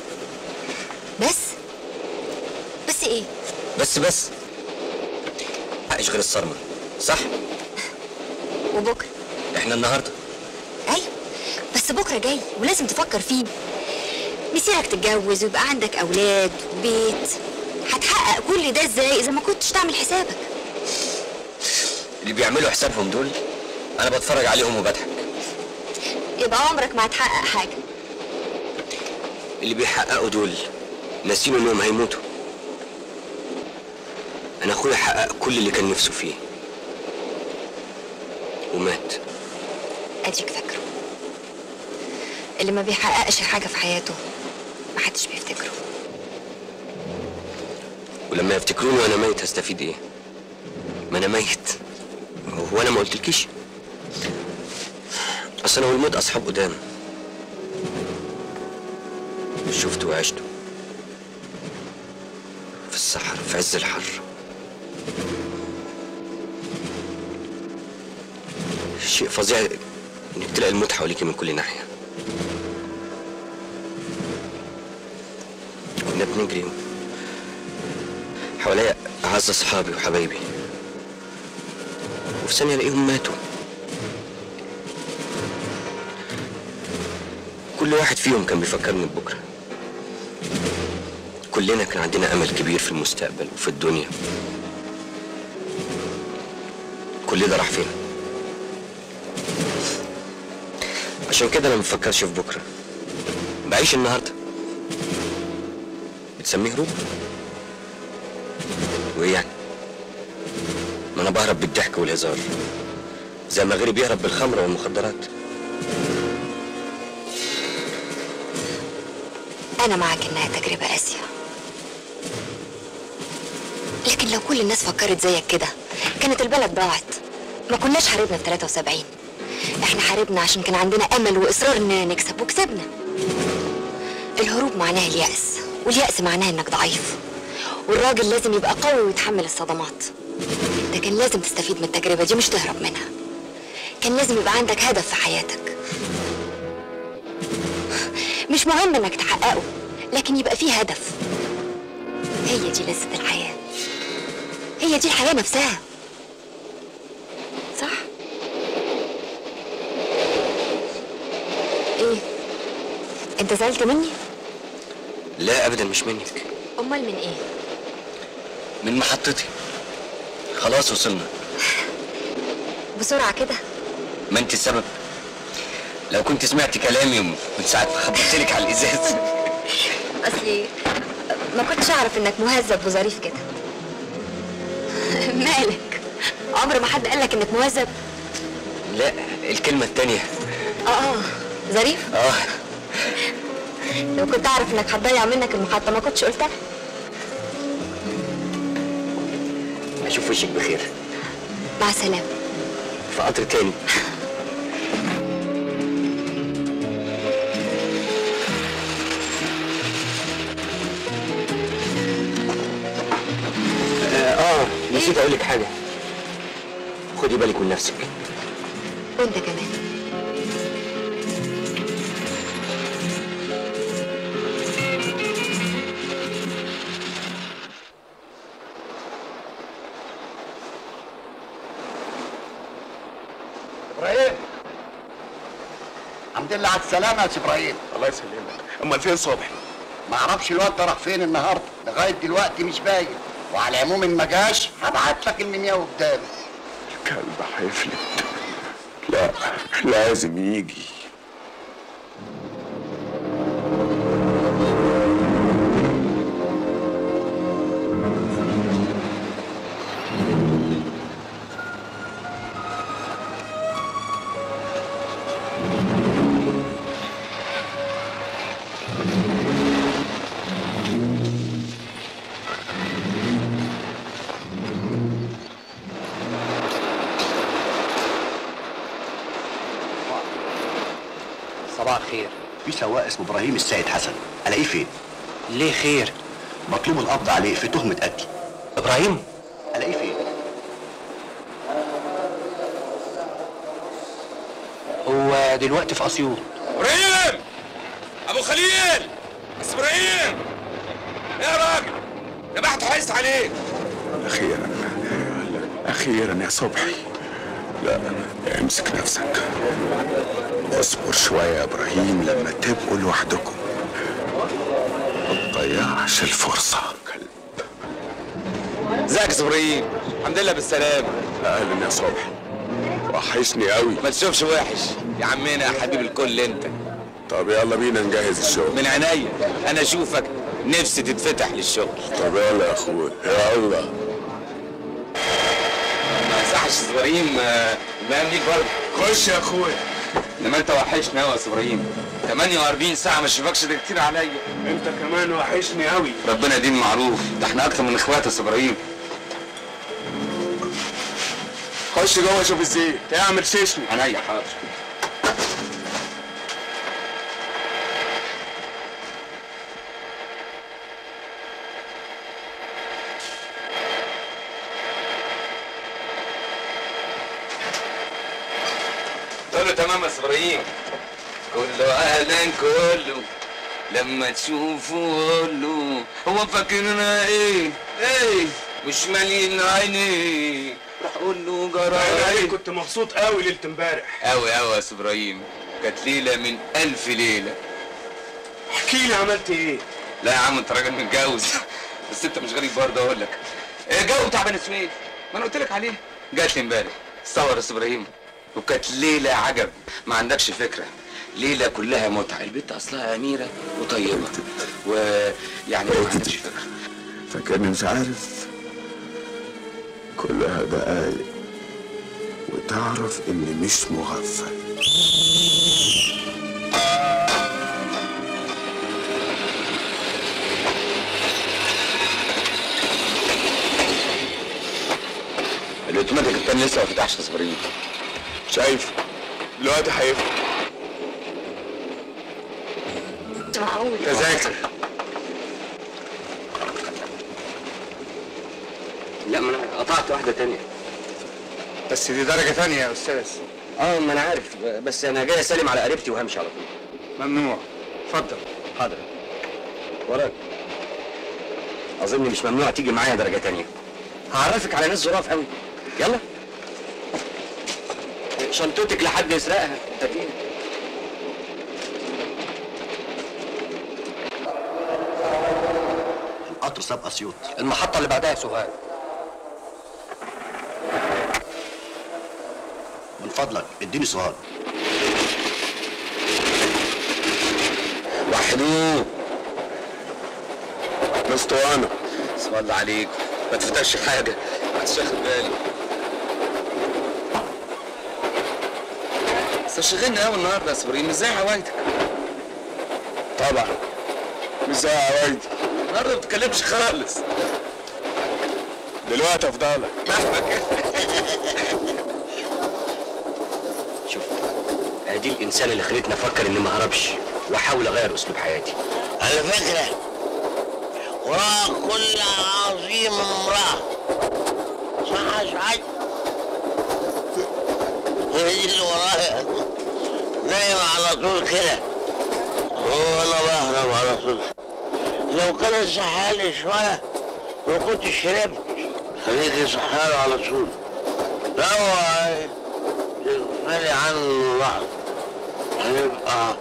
[SPEAKER 17] بس؟ بس إيه؟
[SPEAKER 5] بس بس. حقش غير الصرمة صح؟
[SPEAKER 17] وبكرة؟
[SPEAKER 5] إحنا النهاردة.
[SPEAKER 17] أيوه بس بكرة جاي ولازم تفكر فيه. مسيرك تتجوز ويبقى عندك أولاد وبيت. هتحقق كل ده إزاي إذا ما كنتش تعمل حسابك؟
[SPEAKER 5] اللي بيعملوا حسابهم دول أنا بتفرج عليهم وبضحك.
[SPEAKER 17] يبقى عمرك ما هتحقق حاجة.
[SPEAKER 5] اللي بيحققوا دول ناسين إنهم هيموتوا. أنا أخويا حقق كل اللي كان نفسه فيه. ومات.
[SPEAKER 17] اديك فاكره. اللي ما بيحققش حاجة في حياته ما حدش بيفتكره.
[SPEAKER 5] ولما يفتكروني وأنا ميت هستفيد إيه؟ ما أنا ميت. هو أنا ما قلتلكيش؟ أصل أنا والموت أصحاب قدام. شفت وعشت في الصحراء في عز الحر. شيء فظيع إنك تلاقي الموت حواليك من كل ناحية. كنا بنجري حواليا أعز أصحابي وحبايبي. وفي ثانية ألاقيهم ماتوا. كل واحد فيهم كان بيفكرني ببكرة. كلنا كان عندنا أمل كبير في المستقبل وفي الدنيا. كل ده راح فين؟ عشان كده أنا مفكرش في بكرة. بعيش النهاردة. بتسميه هروب؟ وإيه يعني ما أنا بهرب بالضحك والهزار. زي ما غيري بيهرب بالخمر والمخدرات.
[SPEAKER 17] أنا معاك إنها تجربة قاسية. لكن لو كل الناس فكرت زيك كده كانت البلد ضاعت. ما كناش حاربنا في 73 إحنا حاربنا عشان كان عندنا أمل وإصرار إننا نكسب وكسبنا. الهروب معناه اليأس واليأس معناه إنك ضعيف. والراجل لازم يبقى قوي ويتحمل الصدمات. ده كان لازم تستفيد من التجربة دي مش تهرب منها. كان لازم يبقى عندك هدف في حياتك. مش مهم إنك تحققه لكن يبقى فيه هدف. هي دي لذة الحياة. هي دي الحياة نفسها صح؟ إيه؟ انت زعلت مني؟
[SPEAKER 5] لا أبدا مش منك.
[SPEAKER 17] أمال من إيه؟
[SPEAKER 5] من محطتي. خلاص وصلنا.
[SPEAKER 17] بسرعة كده.
[SPEAKER 5] ما انت السبب. لو كنت سمعت كلامي من ساعة ما خبطت لك على الإزاز.
[SPEAKER 17] أصلي ما كنتش أعرف إنك مهذب وظريف كده. مالك؟ عمر ما حد قالك إنك مهذب؟
[SPEAKER 5] لا الكلمة التانية.
[SPEAKER 17] آه آه. ظريف
[SPEAKER 5] آه.
[SPEAKER 17] لو كنت أعرف إنك هتضيع منك المحطة ما كنتش قلتها؟
[SPEAKER 5] أشوف وشك بخير.
[SPEAKER 17] مع السلامة.
[SPEAKER 5] في قطر تاني. آه, آه نسيت أقول لك حاجة. خدي بالك من نفسك.
[SPEAKER 17] وأنت كمان.
[SPEAKER 10] على السلامة يا سي إبراهيم
[SPEAKER 3] الله يسلمك. أمال فين صبحي؟
[SPEAKER 10] ما الواد ده راح فين النهارده. لغاية دلوقتي مش باين. وعلى العموم إن ما جاش هبعت لك المنياوي قدامي.
[SPEAKER 3] الكلب هيفلت لا لازم يجي.
[SPEAKER 10] سواق اسمه إبراهيم السيد حسن. ألاقيه فين؟
[SPEAKER 6] ليه خير؟
[SPEAKER 10] مطلوب القبض عليه في تهمة قتل
[SPEAKER 6] إبراهيم؟
[SPEAKER 10] ألاقيه فين؟
[SPEAKER 6] هو دلوقتي في أسيوط.
[SPEAKER 22] إبراهيم! أبو خليل! بس إبراهيم! إيه يا راجل! ذبحت حيست عليك!
[SPEAKER 3] أخيرا. أخيرا يا صبحي لا امسك نفسك. اصبر شوية يا إبراهيم لما تبقوا لوحدكم. ما تضيعش الفرصة.
[SPEAKER 1] ازيك يا إبراهيم؟ الحمد لله بالسلامة.
[SPEAKER 3] أهلا يا صبحي. وحشني قوي
[SPEAKER 1] ما تشوفش وحش؟ يا عمنا يا حبيب الكل أنت.
[SPEAKER 3] طب يلا بينا نجهز الشغل.
[SPEAKER 1] من عينيا. أنا أشوفك نفسي تتفتح للشغل.
[SPEAKER 3] طب يلا يا اخويا يلا.
[SPEAKER 1] ما يصحش يا إبراهيم آه، المقام ليك برضه.
[SPEAKER 3] خش يا اخويا
[SPEAKER 1] انما انت وحشني قوي يا إبراهيم. 48 ساعة ما اشوفكش ده كتير عليا.
[SPEAKER 3] انت كمان وحشني قوي
[SPEAKER 1] ربنا دين معروف. ده إحنا أكتر من إخوات يا إبراهيم.
[SPEAKER 3] خش جوه شوف الزيت. اعمل شيشني.
[SPEAKER 1] عينيا حاضر كله تمام يا إبراهيم كله أهلا كله لما تشوفه قوله هو فاكرنا إيه؟ إيه؟ مش مالين عينيه راح أقول له جرى إيه
[SPEAKER 3] كنت مبسوط قوي ليلة امبارح.
[SPEAKER 1] قوي قوي يا أستاذ إبراهيم. كانت ليلة من ألف ليلة.
[SPEAKER 22] احكي لي عملت إيه؟
[SPEAKER 1] لا يا عم أنت راجل متجوز. بس أنت مش غريب برضه أقول لك. إيه جو بتاع بني سويف ما أنا قلت لك عليه. جات لي امبارح. صور يا إبراهيم. وكانت ليلة عجب. ما عندكش فكرة. ليلة كلها متعة. البنت أصلها أميرة وطيبة. ويعني ما عندكش فكره
[SPEAKER 3] فاكرني مش عارف كلها دقايق. وتعرف اني مش مغفل.
[SPEAKER 1] الاوتوماتيك التاني لسه ما فتحش يا إبراهيم
[SPEAKER 3] شايف؟ دلوقتي هيفتح
[SPEAKER 17] معقول
[SPEAKER 3] تذاكر
[SPEAKER 5] لا ما أنا قطعت واحدة تانية.
[SPEAKER 22] بس دي درجة ثانية يا أستاذ.
[SPEAKER 5] آه ما أنا عارف. بس أنا جاي أسلم على قريبتي وهمشي على طول.
[SPEAKER 22] ممنوع. اتفضل.
[SPEAKER 5] حاضر. وراك. أظن مش ممنوع تيجي معايا درجة تانية. هعرفك على ناس ظراف قوي يلا. شنطتك لحد يسرقها. هاتيها
[SPEAKER 6] القطر ساب اسيوط
[SPEAKER 5] المحطة اللي بعدها سوهاج
[SPEAKER 6] من فضلك اديني سؤال.
[SPEAKER 1] وحدوه
[SPEAKER 3] مستوانا
[SPEAKER 1] اسم الله عليك. ما تفتحش حاجة. ما واخد بالي بس شغلنا قوي النهارده يا صبرين مش زي عوايدك.
[SPEAKER 3] طبعا. مش زي عوايدي.
[SPEAKER 1] النهارده ما بتتكلمش خالص.
[SPEAKER 3] دلوقتي افضلك
[SPEAKER 5] شوف ادي الإنسان اللي خلتني أفكر إني ما اهربش وأحاول أغير أسلوب حياتي.
[SPEAKER 7] على فكرة وراء كل عظيم امرأة صح يا سعاد؟ هي دي اللي ورايا نايم على طول كده. وأنا بهرب على طول. لو كان صحالي شوية ما كنتش شربت. خليك صحالي على طول. لو تغفلي عنه بعض هيبقى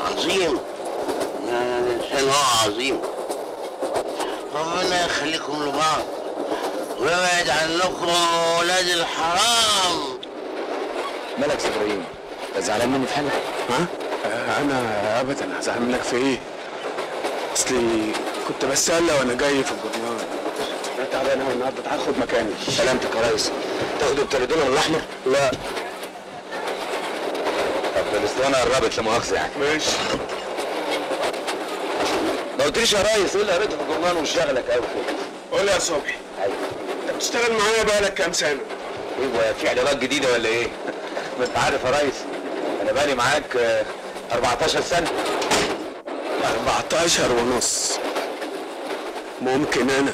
[SPEAKER 7] عظيم. يعني الإنسان هو عظيم. ربنا يخليكم لبعض. ويبعد عنكم ولاد الحرام.
[SPEAKER 1] مالك يا إبراهيم انت زعلان مني في حاجة؟
[SPEAKER 3] ها؟ آه، أنا ابدا هزعل منك في إيه؟ أصلي كنت بسأل وأنا جاي في الجرنان أنا تعبان قوي النهارده تعال خد مكاني.
[SPEAKER 5] سلامتك يا ريس. تاخدوا التليدون الأحمر؟
[SPEAKER 3] لا.
[SPEAKER 1] طب الاسطوانه قربت لا مؤاخذه يعني.
[SPEAKER 3] ماشي.
[SPEAKER 1] ما قلتليش يا ريس إيه اللي قريته في الجورنال وشغلك قوي كده؟
[SPEAKER 3] قول يا صبحي.
[SPEAKER 1] أيوه.
[SPEAKER 3] أنت بتشتغل معايا بقالك كام سنة؟
[SPEAKER 1] إيه في علاقات جديدة ولا إيه؟ ما أنت عارف يا ريس أنا بقالي معاك آه، 14 سنة.
[SPEAKER 3] 14 ونص. ممكن أنا.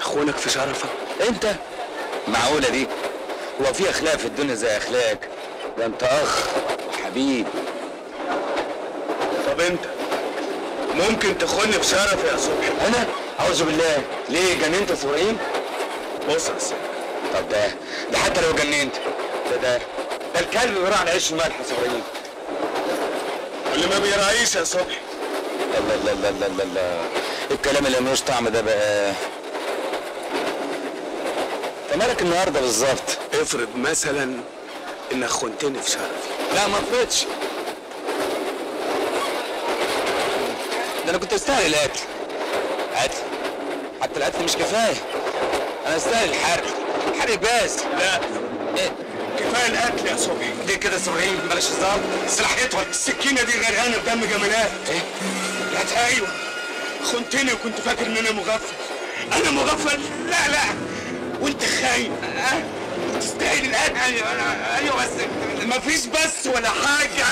[SPEAKER 3] أخونك في شرفك.
[SPEAKER 1] أنت؟ معقولة دي؟ هو في أخلاق في الدنيا زي اخلاقك ده أنت أخ وحبيب
[SPEAKER 3] طب أنت؟ ممكن تخوني بشرف يا صبحي.
[SPEAKER 1] أنا؟ أعوذ بالله. ليه؟ جننت إبراهيم
[SPEAKER 3] بص يا
[SPEAKER 1] طب ده ده حتى لو جننت. ده ده ده الكلب بيراعي على عيش الملح يا إبراهيم
[SPEAKER 3] اللي ما بيراعيش يا صبحي.
[SPEAKER 1] لا لا لا لا لا لا الكلام اللي ملوش طعم ده بقى. انت مالك النهارده بالظبط؟
[SPEAKER 3] افرض مثلا إنك خنتني في شرفي.
[SPEAKER 1] لا ما فرضش ده أنا كنت أستاهل القتل قتل حتى القتل مش كفاية. أنا أستاهل الحرق. حرق بس.
[SPEAKER 3] لا.
[SPEAKER 1] إيه؟
[SPEAKER 3] كفاية القتل يا صبحي
[SPEAKER 1] ليه كده يا اسماعيل بلاش هزار
[SPEAKER 3] السلاح يطول السكينة دي غرقانة بدم جمالات.
[SPEAKER 1] إيه؟
[SPEAKER 3] لا أيوه. خنتني وكنت فاكر إن أنا مغفل. أنا مغفل؟ لا لا. وأنت خاين. أه؟ تستاهل القتل. أيوه أيوه بس مفيش بس ولا
[SPEAKER 12] حاجة.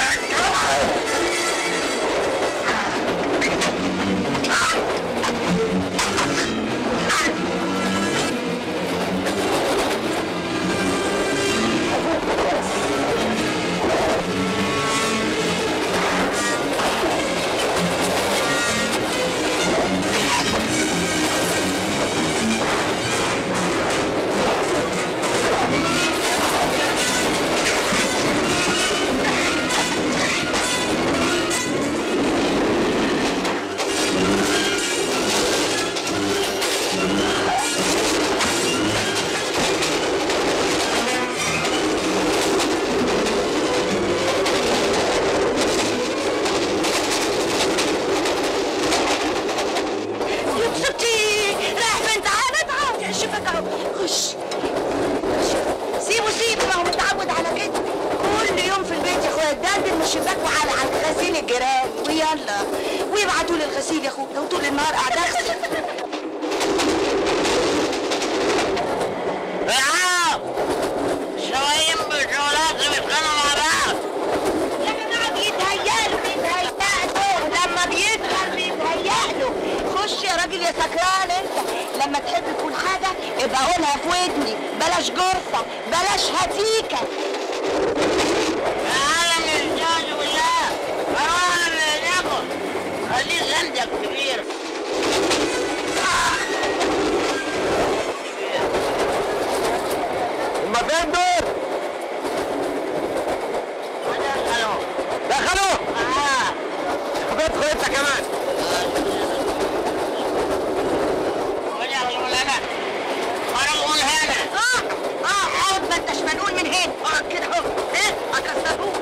[SPEAKER 12] ابقى قولها في ودني بلاش جرثه بلاش هتيكه
[SPEAKER 7] تعال من الجوز بالله كبير
[SPEAKER 5] هما فين دول؟
[SPEAKER 7] دخلوا
[SPEAKER 5] دخلوا؟ آه ادخل انت كمان
[SPEAKER 7] ودخلوا لنا خرجوا من هنا
[SPEAKER 12] آه آه اقعد ما انتش منقول من هنا اقعد كده اهو إيه اكسروه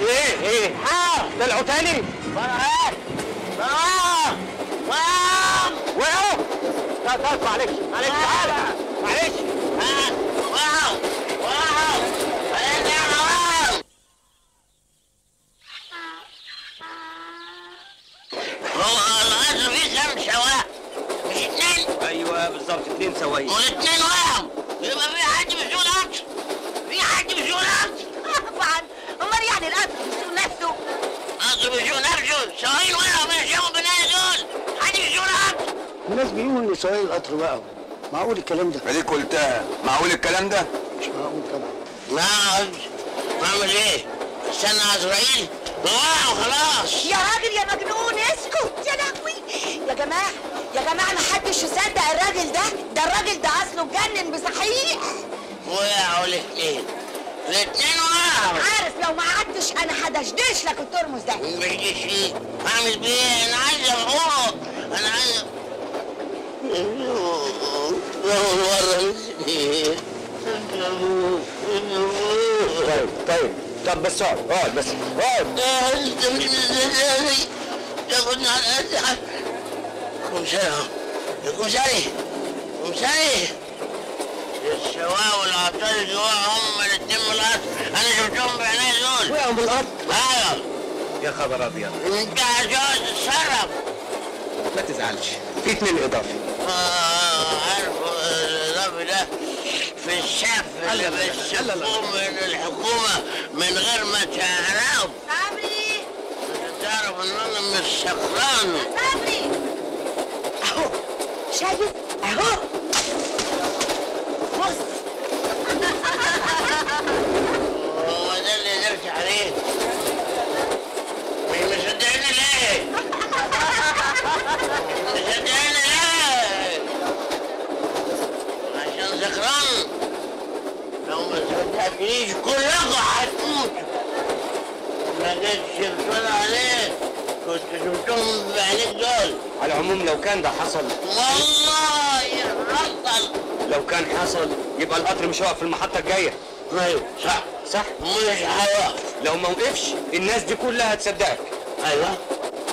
[SPEAKER 5] إيه إيه؟ آه طلعوا تاني؟
[SPEAKER 7] فرحات فرحات وقام
[SPEAKER 5] وقعوا طب طب معلش. تعالى
[SPEAKER 7] ها وقعوا هو القطر فيه كام سواق؟ مش اتنين؟
[SPEAKER 5] أيوه بالظبط اتنين سواقين.
[SPEAKER 7] والاتنين وقعوا يبقى في حد بيسوق القطر في حد بيسوق القطر
[SPEAKER 12] طبعا. أمال يعني القطر بيسوق نفسه؟
[SPEAKER 7] القطر بيسوق نفسه. سواقين وقعوا من البنايه دول حد بيسوق القطر
[SPEAKER 13] الناس بيقولوا ان سواق القطر وقعوا معقول الكلام ده؟
[SPEAKER 22] اديك قلتها معقول الكلام ده؟
[SPEAKER 13] مش معقول طبعا.
[SPEAKER 7] ما اقعد اعمل إيه؟ استنى عزرائيل وقعوا خلاص.
[SPEAKER 12] يا راجل يا مجنون اسكت يا لهوي. يا جماعة يا جماعة ما حدش يصدق الراجل ده. ده الراجل ده أصله اتجنن بصحيح.
[SPEAKER 7] وقعوا الاثنين. الاثنين وقعوا.
[SPEAKER 12] عارف لو ما قعدتش أنا هدشدش لك الترمس ده.
[SPEAKER 7] مش فيه. أعمل بيه أنا عايز أروح أنا عايز
[SPEAKER 5] طيب طيب طب بس اقعد اقعد بس اقعد
[SPEAKER 7] كمساري كمساري السواق والعطار جوا هم الاتنين من القطر أنا شفتهم بعيني دول
[SPEAKER 5] وقعوا بالقطر
[SPEAKER 7] أيوه
[SPEAKER 5] يا خبر أبيض.
[SPEAKER 7] انت عايز تتصرف
[SPEAKER 5] ما تزعلش. في اتنين
[SPEAKER 7] إضافي. ده في الشف اللي بيشفوه من الحكومة من غير ما تعرف.
[SPEAKER 12] صبري
[SPEAKER 7] تعرف إن أنا مش سكران
[SPEAKER 12] صبري أهو. شايف؟ أهو. بص.
[SPEAKER 7] هو ده اللي قدرت عليه. مش مصدقني ليه؟ مش مصدقني ليه؟ عشان سكران لو صدقتنيش كلكم هتموتوا ما جيتش بتقول عليه كنت شفتهم بعينيك دول.
[SPEAKER 5] على العموم لو كان ده حصل.
[SPEAKER 7] والله حصل
[SPEAKER 5] لو كان حصل يبقى القطر مش هيقف في المحطة الجاية.
[SPEAKER 7] أيوه صح.
[SPEAKER 5] صح؟
[SPEAKER 7] مش هيقف.
[SPEAKER 5] لو ما وقفش الناس دي كلها هتصدقك.
[SPEAKER 7] أيوه.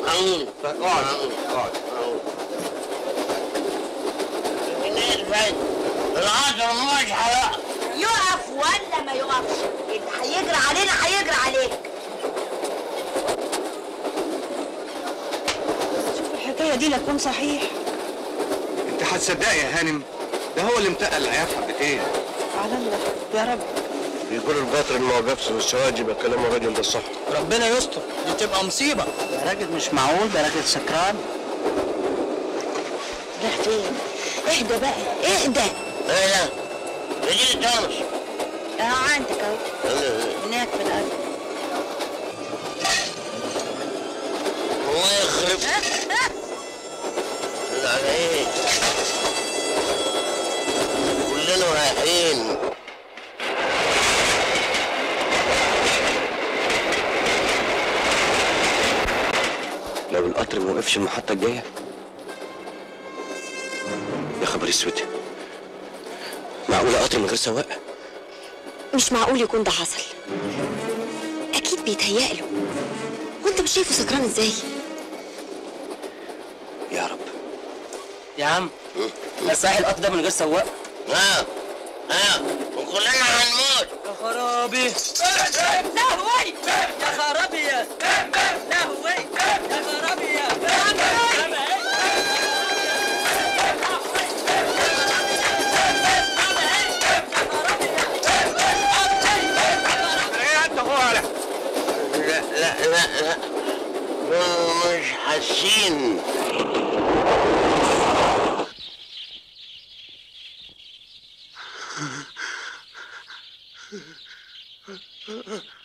[SPEAKER 7] معقول.
[SPEAKER 5] اقعد اقعد؟
[SPEAKER 7] القطر مش هيقف.
[SPEAKER 12] يقف ولا ما يقفش؟ اللي هيجري علينا هيجري عليك.
[SPEAKER 2] شوف الحكاية دي لا تكون صحيح.
[SPEAKER 22] انت هتصدقي يا هانم ده هو اللي متقل العيال حبتين.
[SPEAKER 2] على الله يا رب.
[SPEAKER 19] يقولوا القطر اللي ما وقفش والسواق يبقى كلام الراجل ده صح.
[SPEAKER 13] ربنا يستر دي تبقى مصيبة.
[SPEAKER 6] ده راجل مش معقول ده راجل سكران.
[SPEAKER 12] راح فين؟ اهدى بقى اهدى.
[SPEAKER 7] إيه يجي توماس
[SPEAKER 12] اهو عندك اهو هناك في الأرض
[SPEAKER 7] الله يخرب على إيه؟ كلنا رايحين.
[SPEAKER 5] لو القطر ما وقفش المحطة الجاية يا خبر أسود. معقولة قطر من غير سواق؟
[SPEAKER 17] مش معقول يكون ده حصل. أكيد بيتهيأله وأنت مش شايفه سكران إزاي؟
[SPEAKER 5] يا
[SPEAKER 18] يا عم بس صحيح القطر ده من غير سواق؟
[SPEAKER 7] آه آه وكلنا هنموت.
[SPEAKER 18] يا خرابي. لهوي يا خرابي. يا لهوي يا خرابي. يا
[SPEAKER 7] مش حاسين
[SPEAKER 3] يا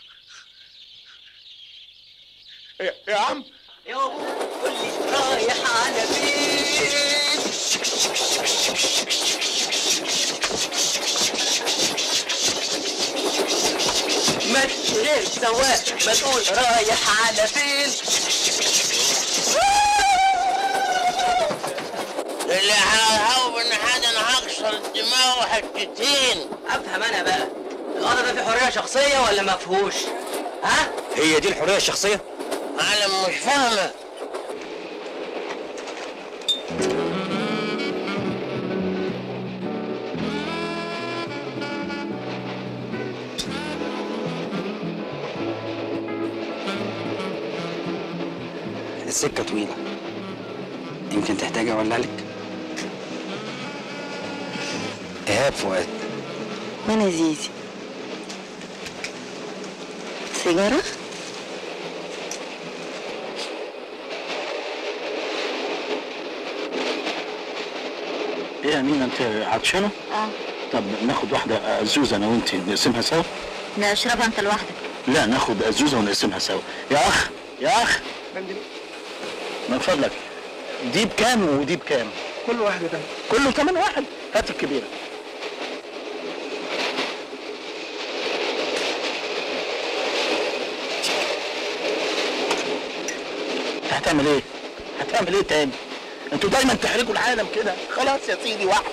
[SPEAKER 18] سواق ما تقول رايح على فين.
[SPEAKER 7] اللي هو من حد أنا هكسر دماغه حتتين
[SPEAKER 18] أفهم أنا بقى. القطر ده فيه حرية شخصية ولا ما فيهوش ها؟
[SPEAKER 5] هي دي الحرية الشخصية؟
[SPEAKER 7] أنا مش فاهمة.
[SPEAKER 1] السكة طويلة. يمكن تحتاج أولع لك؟ إيهاب فؤاد.
[SPEAKER 15] وأنا زيزي؟ سيجارة؟
[SPEAKER 23] إيه يا امينه أنت عطشانة؟
[SPEAKER 12] آه.
[SPEAKER 23] طب ناخد واحدة أزوزة أنا وأنت نقسمها سوا؟
[SPEAKER 12] لا اشربها أنت لوحدك.
[SPEAKER 23] لا ناخد أزوزة ونقسمها سوا. يا أخ يا أخ. من فضلك دي بكام ودي بكام؟ كل واحدة ده كله كمان واحد هات الكبيرة هتعمل إيه؟ هتعمل إيه تاني؟ أنتوا دايما تحرجوا العالم كده خلاص يا سيدي واحدة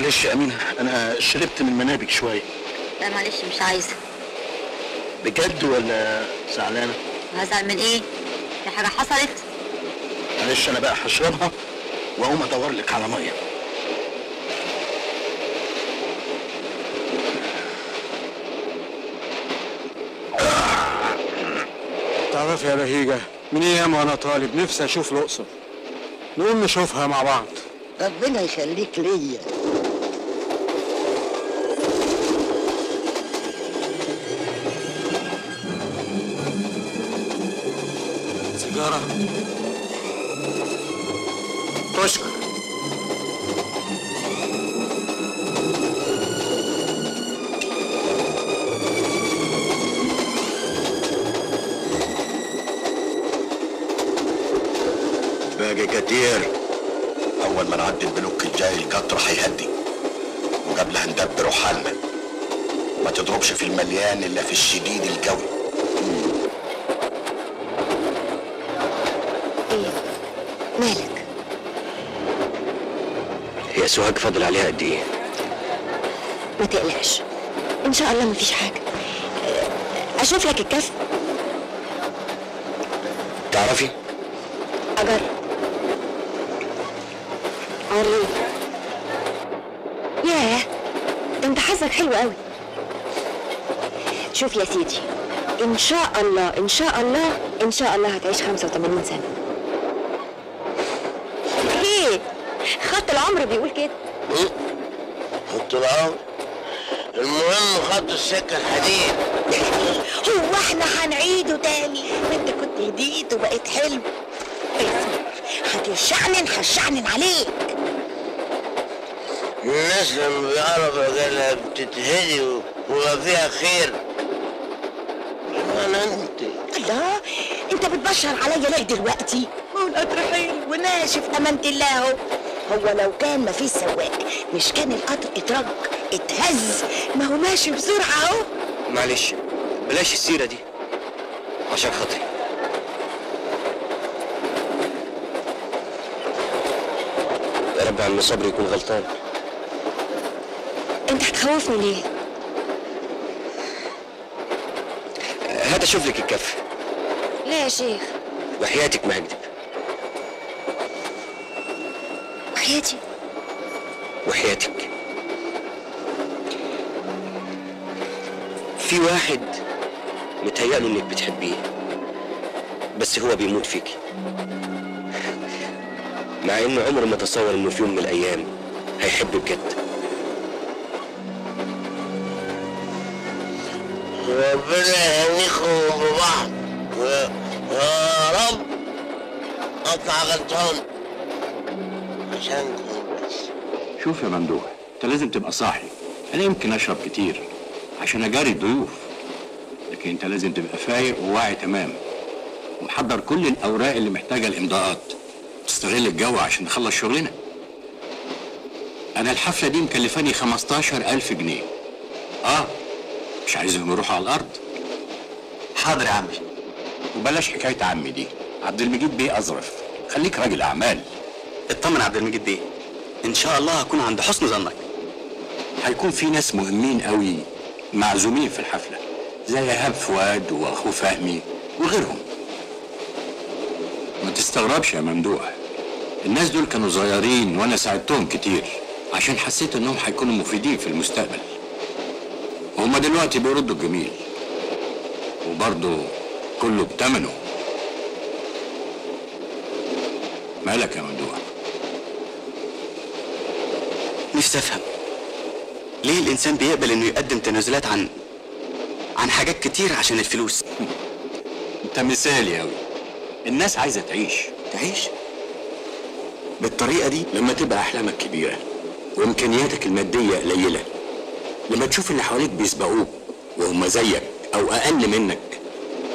[SPEAKER 23] معلش يا أمينة أنا شربت من منابك شوية.
[SPEAKER 12] لا معلش مش عايزة.
[SPEAKER 23] بجد ولا زعلانة؟
[SPEAKER 12] هزعل من إيه؟ في حاجة حصلت؟
[SPEAKER 23] معلش أنا بقى هشربها وأقوم أدور لك على مية.
[SPEAKER 24] تعرف يا بهيجة من أيام وأنا طالب نفسي أشوف الأقصر. نقوم نشوفها مع بعض.
[SPEAKER 25] ربنا يخليك ليا.
[SPEAKER 24] تشكر
[SPEAKER 8] باقي كتير أول ما نعدي البلوك الجاي القطر هيهدي وقبلها ندبروا حالنا. ما تضربش في المليان إلا في الشديد القوي
[SPEAKER 17] مالك
[SPEAKER 5] هي سوهاج فاضل عليها قد إيه؟
[SPEAKER 17] ما تقلقش. إن شاء الله مفيش حاجة. أشوف لك الكف.
[SPEAKER 5] تعرفي؟
[SPEAKER 17] أجرب. وريني ياه ده أنت حظك حلو قوي شوف يا سيدي إن شاء الله إن شاء الله إن شاء الله هتعيش 85 سنة إيه خط العمر بيقول كده.
[SPEAKER 7] خط العمر المهم خط السكة الحديد.
[SPEAKER 12] هو إحنا هنعيده تاني. ما انت كنت هديت وبقيت حلو. هتشعنن هشعنن عليك.
[SPEAKER 7] الناس لما بيعرفوا رجالها بتتهدي وما فيها خير. أنا أنت.
[SPEAKER 12] الله انت بتبشر عليا ليه دلوقتي. هو القطر حلو. وناشف أمانة الله أهو. هو لو كان مفيش سواق مش كان القطر اترج اتهز ما هو ماشي بسرعة أهو.
[SPEAKER 5] معلش بلاش السيرة دي عشان خاطري. يا رب عم صبري يكون غلطان.
[SPEAKER 17] أنت هتخوفني ليه؟
[SPEAKER 5] هات أشوف لك الكف.
[SPEAKER 17] ليه يا شيخ.
[SPEAKER 5] وحياتك ما هكدب
[SPEAKER 17] وحياتي
[SPEAKER 5] وحياتك. في واحد متهيأله إنك بتحبيه بس هو بيموت فيكي مع انه عمره ما تصور إنه في يوم من الأيام هيحب بجد.
[SPEAKER 7] ربنا يهنيكم ببعض ويا رب. أطلع غلطان. عشانكم بس
[SPEAKER 14] شوف يا ممدوح انت لازم تبقى صاحي. أنا يمكن أشرب كتير عشان أجاري الضيوف. لكن أنت لازم تبقى فايق وواعي تمام. ومحضر كل الأوراق اللي محتاجة الإمضاءات. تستغل الجو عشان نخلص شغلنا. أنا الحفلة دي مكلفاني 15000 جنيه. آه مش عايزهم يروحوا على الأرض؟ حاضر يا عمي. وبلاش حكاية عمي دي. عبد المجيد بيه أظرف. خليك راجل أعمال.
[SPEAKER 6] اطمن عبد المجيد بيه. إن شاء الله هكون عند حسن ظنك.
[SPEAKER 14] هيكون في ناس مهمين قوي معزومين في الحفلة زي ايهاب فؤاد واخوه فهمي وغيرهم. ما تستغربش يا ممدوح. الناس دول كانوا صغيرين وأنا ساعدتهم كتير عشان حسيت إنهم هيكونوا مفيدين في المستقبل. وهم دلوقتي بيردوا الجميل وبرضه كله بتمنه. مالك يا ممدوح؟
[SPEAKER 6] نفسي افهم ليه الإنسان بيقبل إنه يقدم تنازلات عن عن حاجات كتير عشان الفلوس؟
[SPEAKER 14] انت مثالي قوي الناس عايزة تعيش.
[SPEAKER 6] تعيش؟
[SPEAKER 14] بالطريقة دي لما تبقى أحلامك كبيرة وإمكانياتك المادية قليلة لما تشوف اللي حواليك بيسبقوك وهم زيك أو أقل منك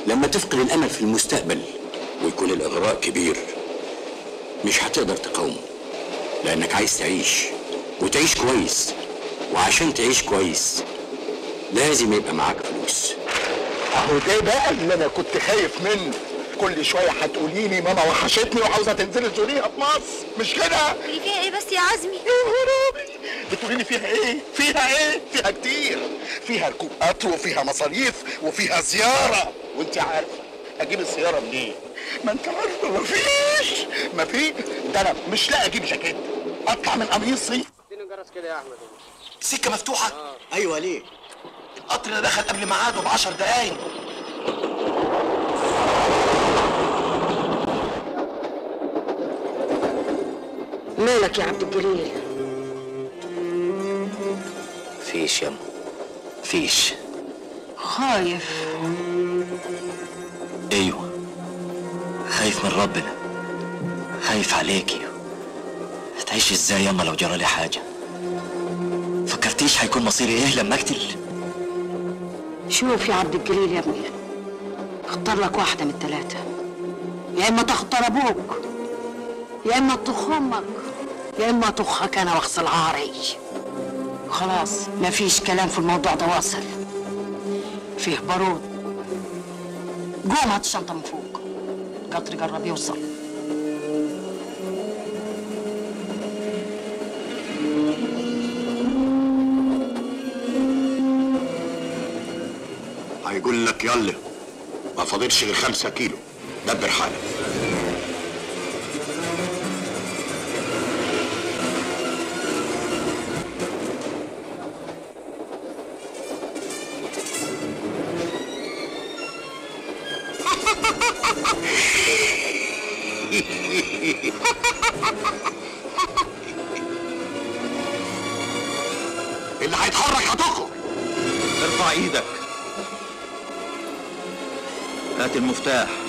[SPEAKER 14] لما تفقد الأمل في المستقبل ويكون الإغراء كبير مش هتقدر تقاومه لأنك عايز تعيش. وتعيش كويس. وعشان تعيش كويس لازم يبقى معاك فلوس.
[SPEAKER 10] أهو ده بقى اللي أنا كنت خايف منه. كل شوية هتقولي لي ماما وحشتني وعاوزة تنزلي تزوريها في مصر. مش كده؟
[SPEAKER 17] اللي فيها إيه بس يا عزمي؟
[SPEAKER 10] بتقولي لي فيها إيه؟ فيها إيه؟ فيها كتير. فيها ركوب قطر وفيها مصاريف وفيها زيارة. وانت عارفة أجيب الزيارة منين؟ ما انت عارفة مفيش. مفيش. ده أنا مش لاقي أجيب جاكيت. أطلع من قميصي.
[SPEAKER 18] جرس كده يا أحمد.
[SPEAKER 10] السكه مفتوحة؟ أيوه ليه؟ القطر ده دخل قبل ميعاده ب 10 دقايق.
[SPEAKER 20] مالك يا عبد الجليل؟
[SPEAKER 5] فيش ياما فيش.
[SPEAKER 20] خايف.
[SPEAKER 6] أيوه. خايف من ربنا. خايف عليكي هتعيش إزاي ياما لو جرى لي حاجة؟ فكرتيش هيكون مصيري إيه لما أقتل؟
[SPEAKER 20] شوف يا عبد الجليل يا ابني اختار لك واحدة من الثلاثة يا إما تختار أبوك يا إما تطخ أمك يا إما أطخك أنا وأغسل عاري. خلاص مفيش كلام في الموضوع ده واصل. فيه بارود. قوم هات الشنطة من فوق. قطر جرب يوصل.
[SPEAKER 19] هيقول لك يلا ما فاضلش غير خمسة كيلو. دبر حالك.
[SPEAKER 21] المفتاح.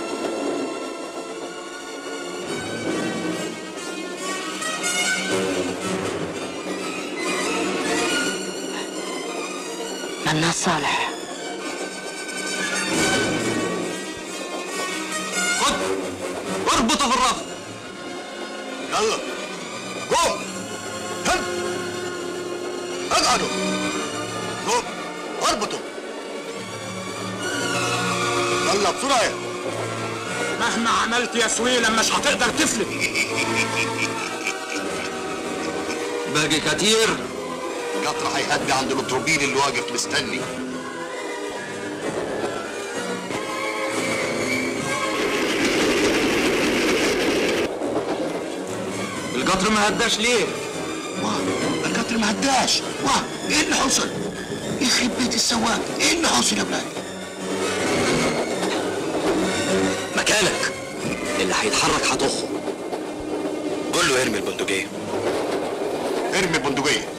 [SPEAKER 8] كتير. قطر هيهدي عند الاوتوموبيل اللي واقف مستني.
[SPEAKER 26] القطر ما هداش ليه؟
[SPEAKER 8] واه القطر ما هداش. واه إيه اللي حصل يخرب بيت السواق إيه اللي حصل يا إبراهيم
[SPEAKER 4] مكانك. اللي هيتحرك هتخه قول له ارمي البندقية
[SPEAKER 8] ارمي البندقية
[SPEAKER 26] اقف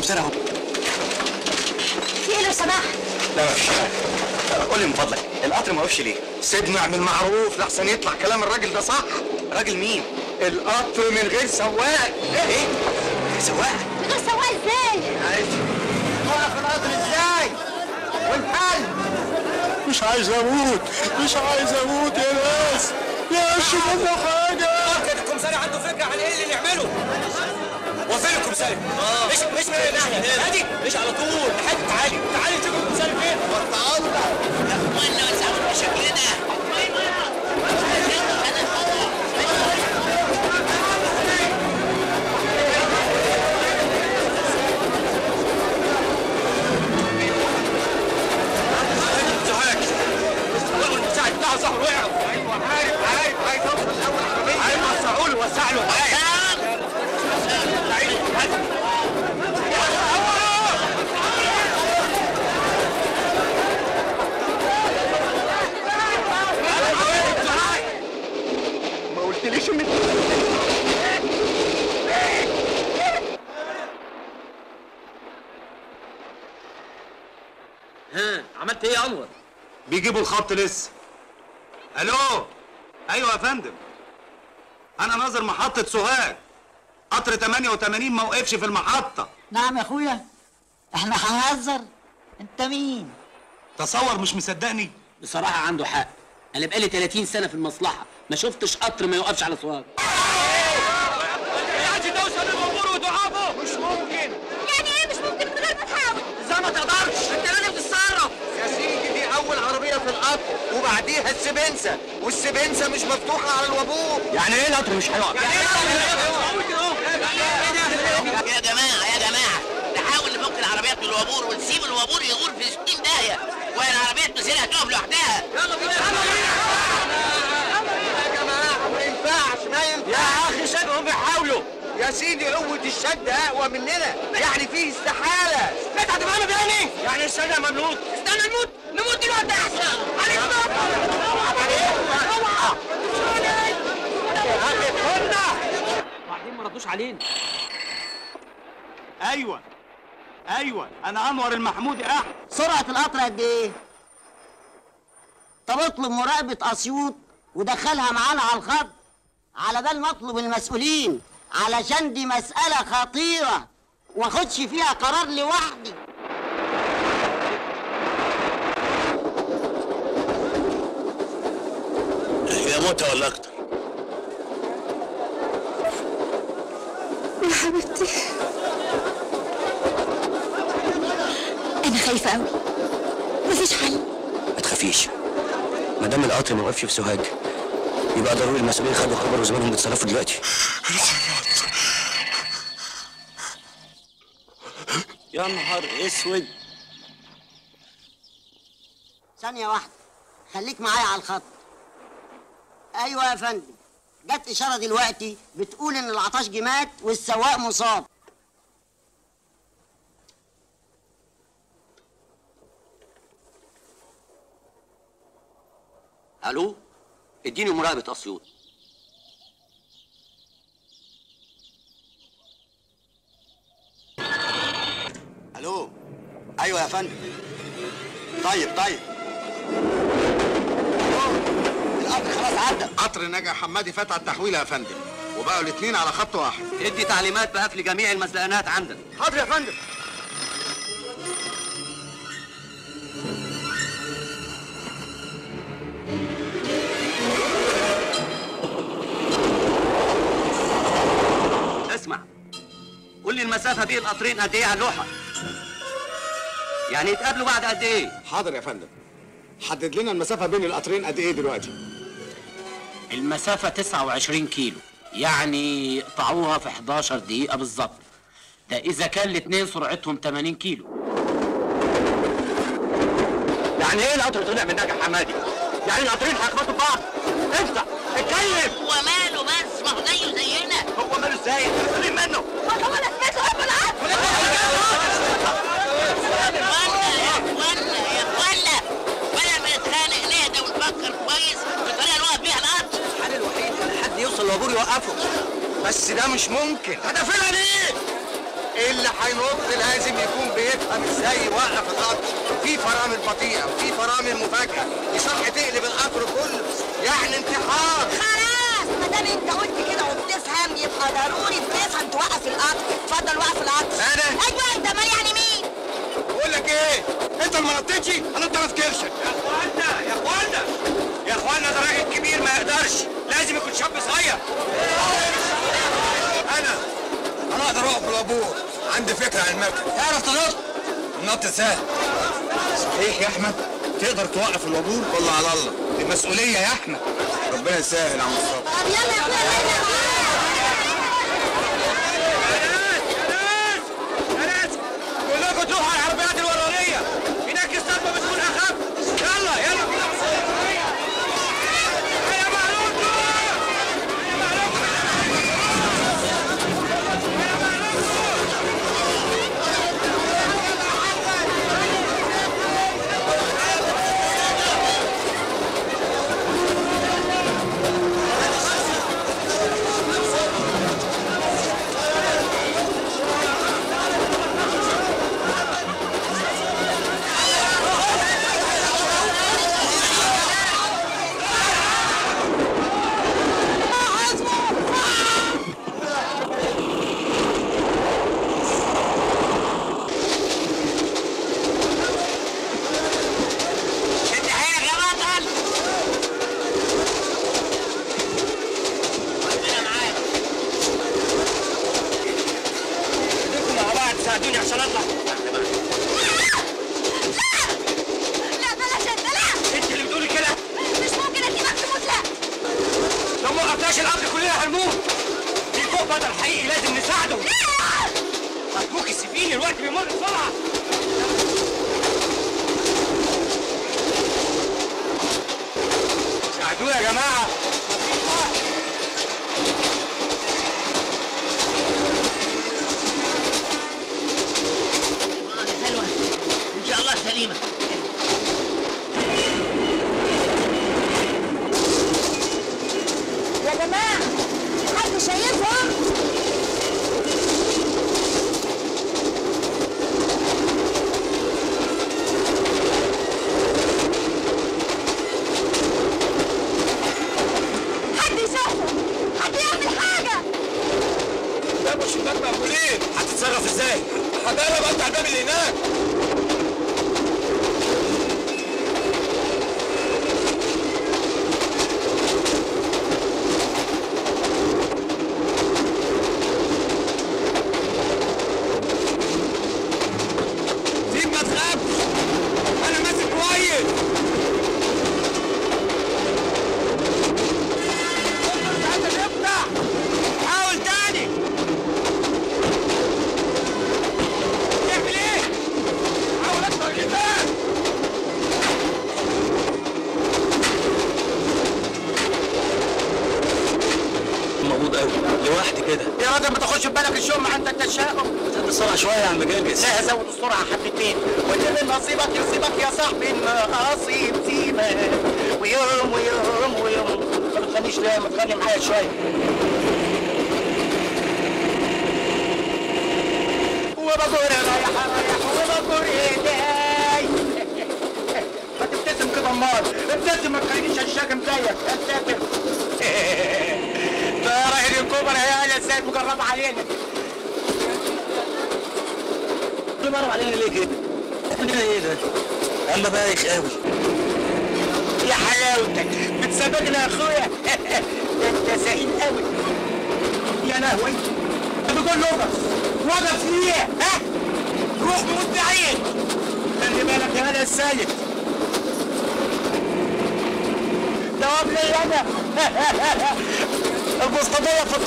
[SPEAKER 27] الكمسار اهو
[SPEAKER 28] في إيه لو سمحت
[SPEAKER 4] لا ما فيش حاجة قول لي من فضلك القطر ما وقفش ليه؟
[SPEAKER 26] سيبنا أعمل معروف لحسن يطلع كلام الراجل ده صح؟
[SPEAKER 4] راجل مين؟
[SPEAKER 26] القطر من غير سواق.
[SPEAKER 4] إيه؟ سواق؟
[SPEAKER 28] من غير سواق إزاي؟
[SPEAKER 26] وقف القطر إزاي؟ والحل؟
[SPEAKER 10] مش عايز أموت مش عايز أموت يا ناس. يا شوفوا حاجة.
[SPEAKER 29] كده الكمساري عنده فكرة عن إيه اللي نعمله. هو فين الكمساري؟ مش مش من الناحية. هادي مش على طول. لحد تعالي. تعالي شوف الكمساري فين؟
[SPEAKER 7] تعالوا يا اخوانا بس عامل مشاكلنا
[SPEAKER 29] المساعد بتاعه صح وقع أيوه عارف عارف عايز اوصل الأول عربيه عايز وسعوا له وسع له
[SPEAKER 10] ما قلتليش ان
[SPEAKER 29] ها عملت إيه يا انور؟
[SPEAKER 30] بيجيبوا الخط لسه. ألو؟ أيوه يا فندم. أنا ناظر محطة سوهاج. قطر 88 ما وقفش في المحطة.
[SPEAKER 25] نعم يا اخويا. إحنا هنهزر. انت مين؟
[SPEAKER 30] تصور مش مصدقني.
[SPEAKER 29] بصراحة عنده حق. أنا بقالي 30 سنة في المصلحة. ما شفتش قطر ما يوقفش على سواق
[SPEAKER 26] في القطر وبعديها السبنسة والسبنسة مش مفتوحة على الوابور
[SPEAKER 27] يعني إيه القطر مش هيقف؟
[SPEAKER 7] يعني إيه القطر يا جماعة يا جماعة نحاول نفك العربيات من الوابور ونسيب الوابور يغور في 60 داهية. وهي العربية تنزلها تقف لوحدها.
[SPEAKER 26] يلا بينا. يلا بينا. يا جماعة ما ينفعش ما ينفعش.
[SPEAKER 8] يا أخي شكلهم بيحاولوا. سيدي قوة الشد أقوى مننا. يعني فيه استحالة. انت هتبقى تاني يعني الشد مملوك استنى نموت. نموت دلوقتي. احسن عليك
[SPEAKER 29] وبعدين ما ردوش علينا.
[SPEAKER 8] أيوه. أيوه. أنا أنور المحمودي احمد
[SPEAKER 25] سرعة القطر قد إيه؟ طب اطلب مراقبة أسيوط ودخلها معانا على الخط. على بال ما اطلب المسؤولين. علشان دي مسألة خطيرة. واخدش فيها قرار لوحدي.
[SPEAKER 31] هي موتة ولا أكتر؟
[SPEAKER 17] يا حبيبتي. أنا خايفة قوي مفيش حل.
[SPEAKER 5] ما تخافيش. ما دام القطر ما وقفش في سوهاج. يبقى ضروري المسؤولين خدوا خبر وزمانهم بيتصرفوا دلوقتي.
[SPEAKER 8] يا نهار اسود.
[SPEAKER 25] ثانية واحدة. خليك معايا على الخط. أيوه يا فندم. جت إشارة دلوقتي بتقول إن العطاشجي مات والسواق مصاب.
[SPEAKER 32] ألو؟ اديني مراقبة أسيوط.
[SPEAKER 8] ألو؟ أيوه يا فندم. طيب طيب. القطر خلاص عدى.
[SPEAKER 33] قطر نجا حمادي فات على التحويل يا فندم وبقوا الاثنين على خط واحد.
[SPEAKER 32] ادي تعليمات بقفل جميع المزلقانات عندك.
[SPEAKER 8] حاضر يا فندم.
[SPEAKER 32] قول لي المسافة بين القطرين قد إيه على اللوحة يعني يتقابلوا بعد قد إيه؟
[SPEAKER 34] حاضر يا فندم. حدد لنا المسافة بين القطرين قد إيه دلوقتي؟
[SPEAKER 29] المسافة 29 كيلو. يعني يقطعوها في 11 دقيقة بالظبط. ده إذا كان الاتنين سرعتهم 80 كيلو.
[SPEAKER 32] يعني إيه القطر طلع من نجا حمادي؟ يعني القطرين هيخبطوا بعض. افتح اتكلم.
[SPEAKER 7] هو ماله بس؟ ما هو زيه زينا.
[SPEAKER 32] هو ماله إزاي؟ مسؤولين منه.
[SPEAKER 7] ما هو أنا سمعت رب العصر يا إخوانا يا إخوانا. بدل ما نتخانق نهدى ونفكر كويس بطريقة نوقف بيها القطر
[SPEAKER 8] الحل الوحيد إن حد يوصل للوابور يوقفه بس ده مش ممكن. هدفنا ليه؟ اللي هينط لازم يكون بيفهم إزاي يوقف القطر في فرامل بطيئة وفي فرامل مفاجئه يصح تقلب القطر كله. يعني انتحار.
[SPEAKER 7] خلاص ما دام انت قلت كده وبتفهم يبقى ضروري بتفهم توقف القطر اتفضل وقف القطر
[SPEAKER 8] أنا؟
[SPEAKER 7] أيوه انت امال يعني مين؟
[SPEAKER 8] بقول لك إيه؟ أنت اللي ما نطيتش؟ أنا في كرشك يا إخوانا يا إخوانا. يا إخوانا ده راجل كبير ما يقدرش. لازم يكون شاب صغير. أنا أنا أقدر أقف بالابور عندي فكرة عن المركب. تعرف تنط؟ النط سهل صحيح يا أحمد. تقدر توقف الوابور والله على الله. دي مسؤولية يا أحمد. ربنا يسهل يا عم مصطفى
[SPEAKER 7] طب يلا يا اخوانا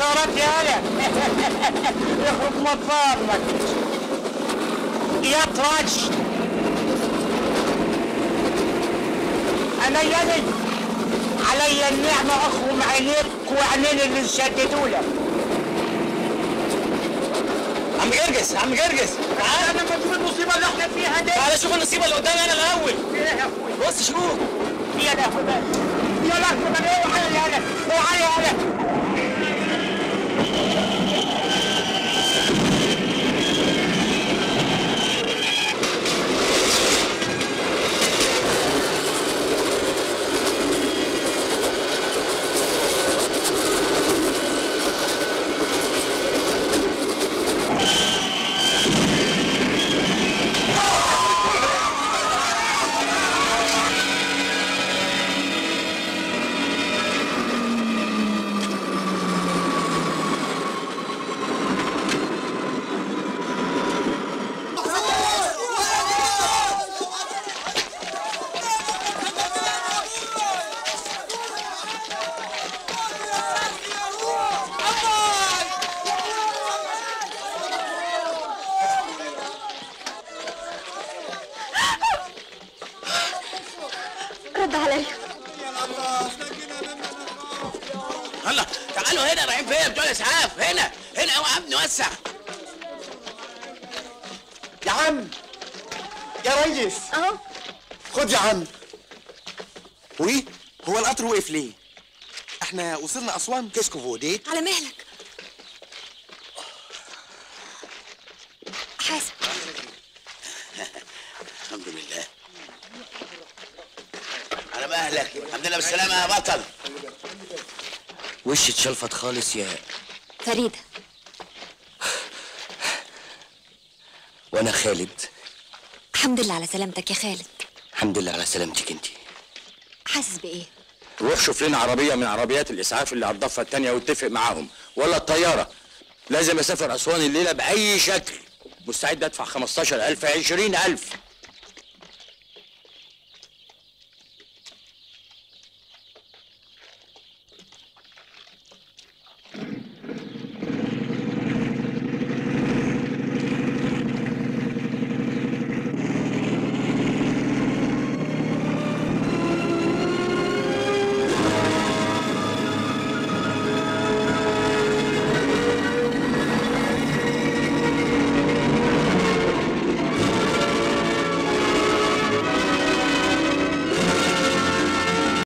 [SPEAKER 12] الطيارات يا هلا يخرج مطارك يا طرش أنا يدي علي النعمة اخرم عينيك وعينين اللي شددوا لك
[SPEAKER 5] عم جرجس عم جرجس
[SPEAKER 12] تعال. أنا ما أشوف المصيبة اللي إحنا فيها دي.
[SPEAKER 5] تعالى شوف النصيبه اللي قدامي أنا
[SPEAKER 12] الأول. يا أخوي.
[SPEAKER 5] بص شوف
[SPEAKER 12] يا لهوي يا لهوي اوعى يا هلا اوعى يا هلا
[SPEAKER 17] رد عليا
[SPEAKER 7] هلا تعالوا هنا رايحين فين بتوع الاسعاف هنا هنا يا ابني وسع
[SPEAKER 12] يا عم يا ريس
[SPEAKER 17] اهو
[SPEAKER 12] خد يا عم
[SPEAKER 35] وي هو القطر وقف ليه؟ اسوان كيسكو فودي
[SPEAKER 17] على مهلك. حاسب.
[SPEAKER 7] الحمد لله. على مهلك. الحمد لله بالسلامة يا بطل.
[SPEAKER 5] وش اتشلفت خالص يا
[SPEAKER 17] فريدة.
[SPEAKER 5] وأنا خالد.
[SPEAKER 17] الحمد لله على سلامتك يا خالد.
[SPEAKER 5] الحمد لله على سلامتك انت
[SPEAKER 17] حاسس بإيه؟
[SPEAKER 36] روح شوف لنا عربية من عربيات الإسعاف اللي على الضفة الثانية واتفق معاهم. ولا الطيارة. لازم أسافر أسوان الليلة بأي شكل. مستعد أدفع 15000 20000